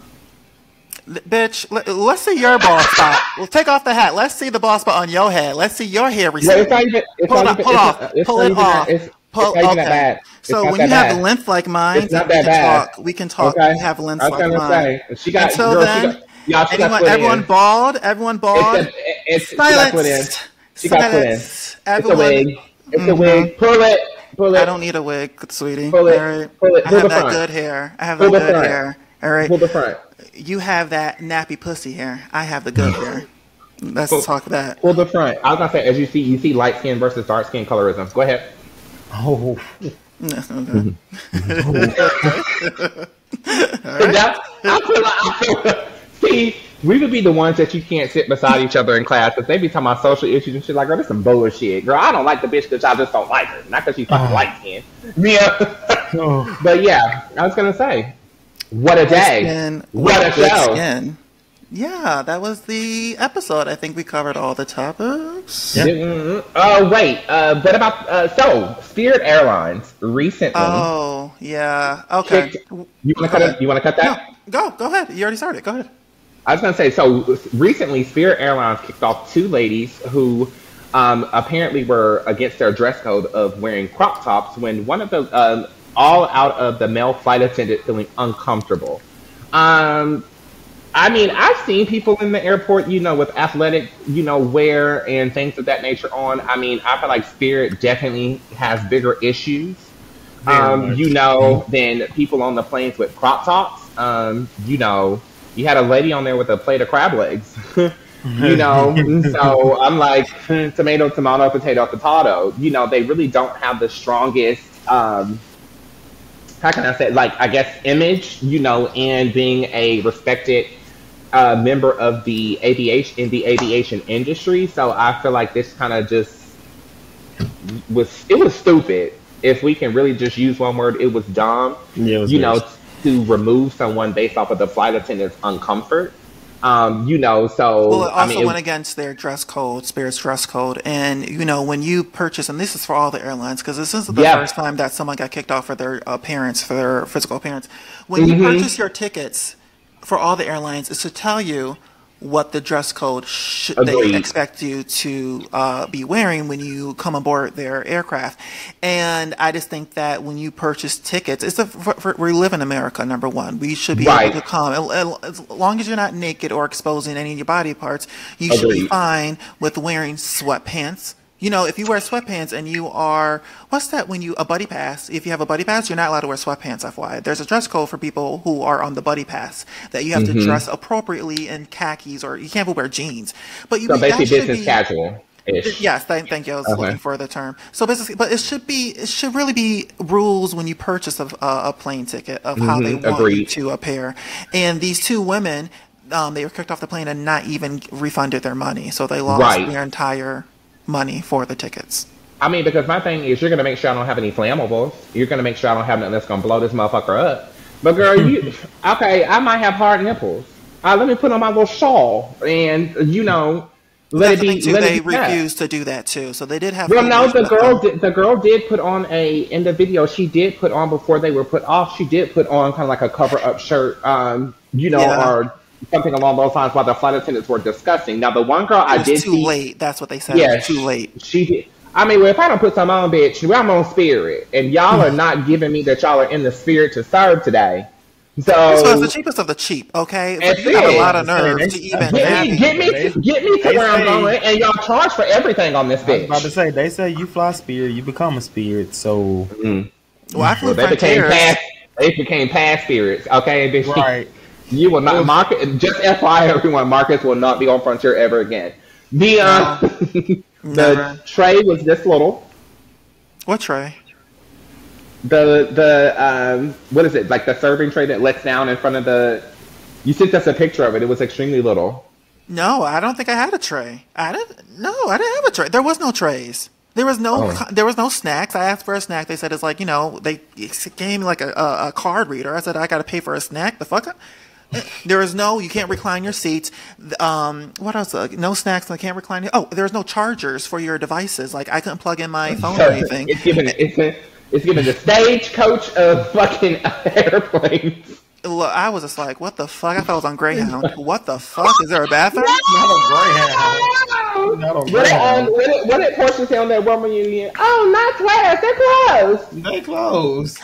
Bitch, let, let's see your bald spot. Well, take off the hat. Let's see the bald spot on your head. Let's see your hair
it's not even. It's
Pull it off.
even,
Pull off.
Not,
Pull it off.
That, it's,
Pull,
it's not even
okay.
that bad. It's
So when you have
bad.
length like mine, we can
bad.
talk. We can talk.
Okay.
We have length like mine.
got.
Until
girl,
then,
she got,
anyone, everyone
in.
bald. Everyone bald.
It's, it's, she got put in.
Silence.
She got put in. It's a wig. It's a wig. Mm-hmm. Pull it. Pull it.
I don't need a wig, sweetie.
Pull it.
Right.
Pull it.
I have that
front.
good hair. I have
Pull
that good
front.
hair. All right.
Pull the front.
You have that nappy pussy hair. I have the good hair. Let's
Pull-
talk that.
Pull the front. I was gonna say, as you see, you see light skin versus dark skin colorism. Go ahead.
Oh.
That- I feel like, I feel see, we would be the ones that you can't sit beside each other in class because they be talking about social issues and shit like, girl, this some bullshit. Girl, I don't like the bitch because I just don't like her. Not because she's
Ah.
light skin. Yeah.
Oh.
but yeah, I was going to say, what a day.
Skin
What a show.
Skin. Yeah, that was the episode. I think we covered all the topics.
Mm, Oh wait, uh, what about uh, so Spirit Airlines recently?
Oh, yeah. Okay.
kicked- you want to cut it? You want to cut that?
Go, go ahead. You already started. Go ahead.
I was going to say, so recently, Spirit Airlines kicked off two ladies who um, apparently were against their dress code of wearing crop tops when one of the, um, all out of the male flight attendant feeling uncomfortable. Um, I mean, I've seen people in the airport, you know, with athletic, you know, wear and things of that nature on. I mean, I feel like Spirit definitely has bigger issues, um, you know, than people on the planes with crop tops. Um, you know, you had a lady on there with a plate of crab legs. you know, so I'm like tomato, tomato, potato, potato. You know, they really don't have the strongest. Um, how can I say? Like, I guess image. You know, and being a respected uh, member of the aviation in the aviation industry. So I feel like this kind of just was it was stupid. If we can really just use one word, it was dumb.
Yeah, it was
you
very
know, to remove someone based off of the flight attendant's uncomfort. Um, you know, so
Well, it
I
also
mean, it-
went against their dress code, Spirit's dress code. And, you know, when you purchase, and this is for all the airlines, because this is the
Yeah.
first time that someone got kicked off for their appearance, for their physical appearance. When you
Mhm.
purchase your tickets for all the airlines, it's to tell you what the dress code sh- they expect you to uh, be wearing when you come aboard their aircraft. And I just think that when you purchase tickets, it's a, for, for, we live in America, number one. We should be
Right.
able to come. As- As long as you're not naked or exposing any of your body parts, you should be fine with wearing sweatpants. You know, if you wear sweatpants and you are, what's that when you, a buddy pass? If you have a buddy pass, you're not allowed to wear sweatpants, FYI. There's a dress code for people who are on the buddy pass that you have to
Mhm.
dress appropriately in khakis or you can't wear jeans. But you
so basically business
be-
casual ish.
Yes, thank, thank you. I was
Okay.
looking for the term. So basically, but it should be, it should really be rules when you purchase a, a, a plane ticket of how they
Mhm,
want you to appear. And these two women, um, they were kicked off the plane and not even refunded their money, so they lost
Right.
their entire money for the tickets.
I mean, because my thing is, you're gonna make sure I don't have any flammables. You're gonna make sure I don't have nothing that's gonna blow this motherfucker up. But girl, you okay? I might have hard nipples. Uh, let me put on my little shawl, and you know, let
That's
it
the
be.
too.
let
They
it be
refused to do that too, so they did have.
Well, no, the girl did. The girl did put on a in the video. She did put on before they were put off. She did put on kind of like a cover up shirt, um, you know,
Yeah.
or something along those lines. While the flight attendants were discussing. Now, the one girl
It
I did
too
see,
late. That's what they said.
Yeah,
too late.
She did. I mean, well, if I don't put some on, bitch, well, I'm on spirit, and y'all are not giving me that y'all are in the spirit to serve today.
This was
So
the cheapest of the cheap. Okay,
That's
but you have a lot of
That's it.
nerve to even.
get me, get me,
They-
get me to
they
where I'm going, and y'all charge for everything on this
I was about to say they say you fly spirit, you become a spirit. So
Mm.
Well, I flew
Well, they became past. They became past spirits. Okay, bitch.
right,
You will not market. Just FYI, everyone, Marcus will not be on Frontier ever again. The uh, the
Never.
tray was this little.
What tray?
The the um, what is it like the serving tray that lets down in front of the? You sent us a picture of it. It was extremely little.
No, I don't think I had a tray. I didn't. No, I didn't have a tray. There was no trays. There was no.
Oh.
There was no snacks. I asked for a snack. They said it's like you know they gave me like a, a, a card reader. I said I got to pay for a snack. The fuck. There is no. You can't recline your seats. Um, what else? Uh, no snacks. I can't recline. Oh, there's no chargers for your devices. Like I couldn't plug in my phone or anything.
it's given it's a, it's given the stagecoach of fucking airplanes.
Look, I was just like, what the fuck? I thought I was on Greyhound. What the fuck? Is there a bathroom?
not a greyhound. Not a
What did, um, what did, what did Porsha say on that Roman Union? Oh, not class. They're closed.
They closed.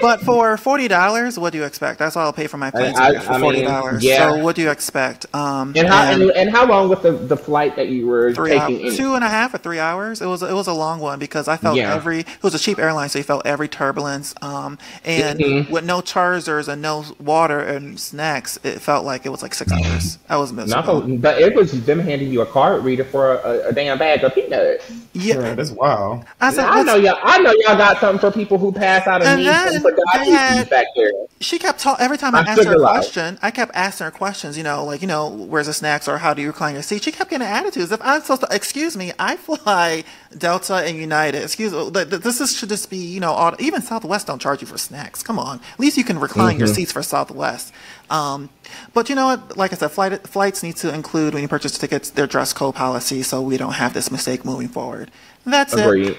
But for forty dollars, what do you expect? That's all I'll pay for my plane
I-
ticket for forty dollars.
yeah.
So what do you expect? Um,
And how
and
and, and how long was the, the flight that you were
three
taking?
hours,
in?
two and a half or three hours. It was it was a long one because I felt
Yeah.
every. It was a cheap airline, so you felt every turbulence. Um, and
Mhm.
with no chargers and no water and snacks, it felt like it was like six hours. I was
Not
miserable.
for, but it was them handing you a card reader for a, a damn bag of peanuts.
Yeah,
Yeah, that's wild.
I said,
I know y'all. I know y'all got something for people who pass out of
And
need
then-
for forgot
they
you back there.
she kept talking every time I
I'm
asked her a
loud.
question. I kept asking her questions. You know, like you know, where's the snacks or how do you recline your seat? She kept getting attitudes. If I'm supposed to, excuse me, I fly Delta and United. Excuse me, th- th- this is, should just be you know, all, even Southwest don't charge you for snacks. Come on, at least you can recline your seats for Southwest. Um, but you know what? Like I said, flight, flights need to include when you purchase tickets their dress code policy, so we don't have this mistake moving forward. That's it.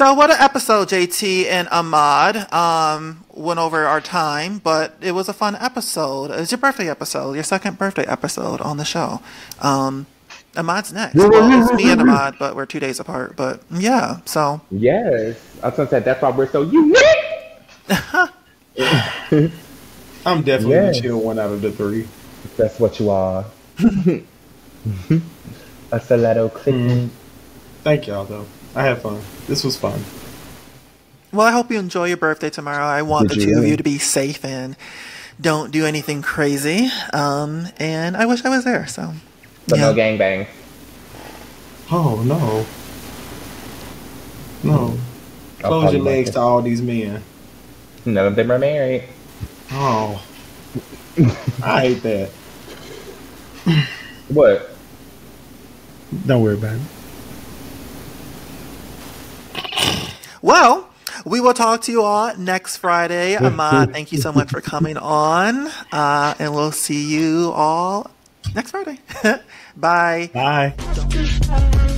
Agreed.
So what an episode, JT and Ahmad. Um, went over our time, but it was a fun episode. It was your birthday episode, your second birthday episode on the show. Um, Ahmad's next. Well, it's me and Ahmad, but we're two days apart. But yeah, so
Yes. I was gonna say that's why we're so unique.
I'm definitely
Yeah.
the chill one out of the three.
That's what you are. A stiletto click.
Thank y'all though. I had fun. This was fun.
well, I hope you enjoy your birthday tomorrow. I want
Did
the
you
two of you to be safe and don't do anything crazy. Um, and I wish I was there. So
But
yeah.
no gangbang.
Oh no. No.
I'll
Close your legs to all these men.
None of them are married.
Oh. I hate that.
What?
Don't worry about it.
Well, we will talk to you all next Friday. Ahmad, thank you so much for coming on. Uh, and we'll see you all next Friday. Bye.
Bye.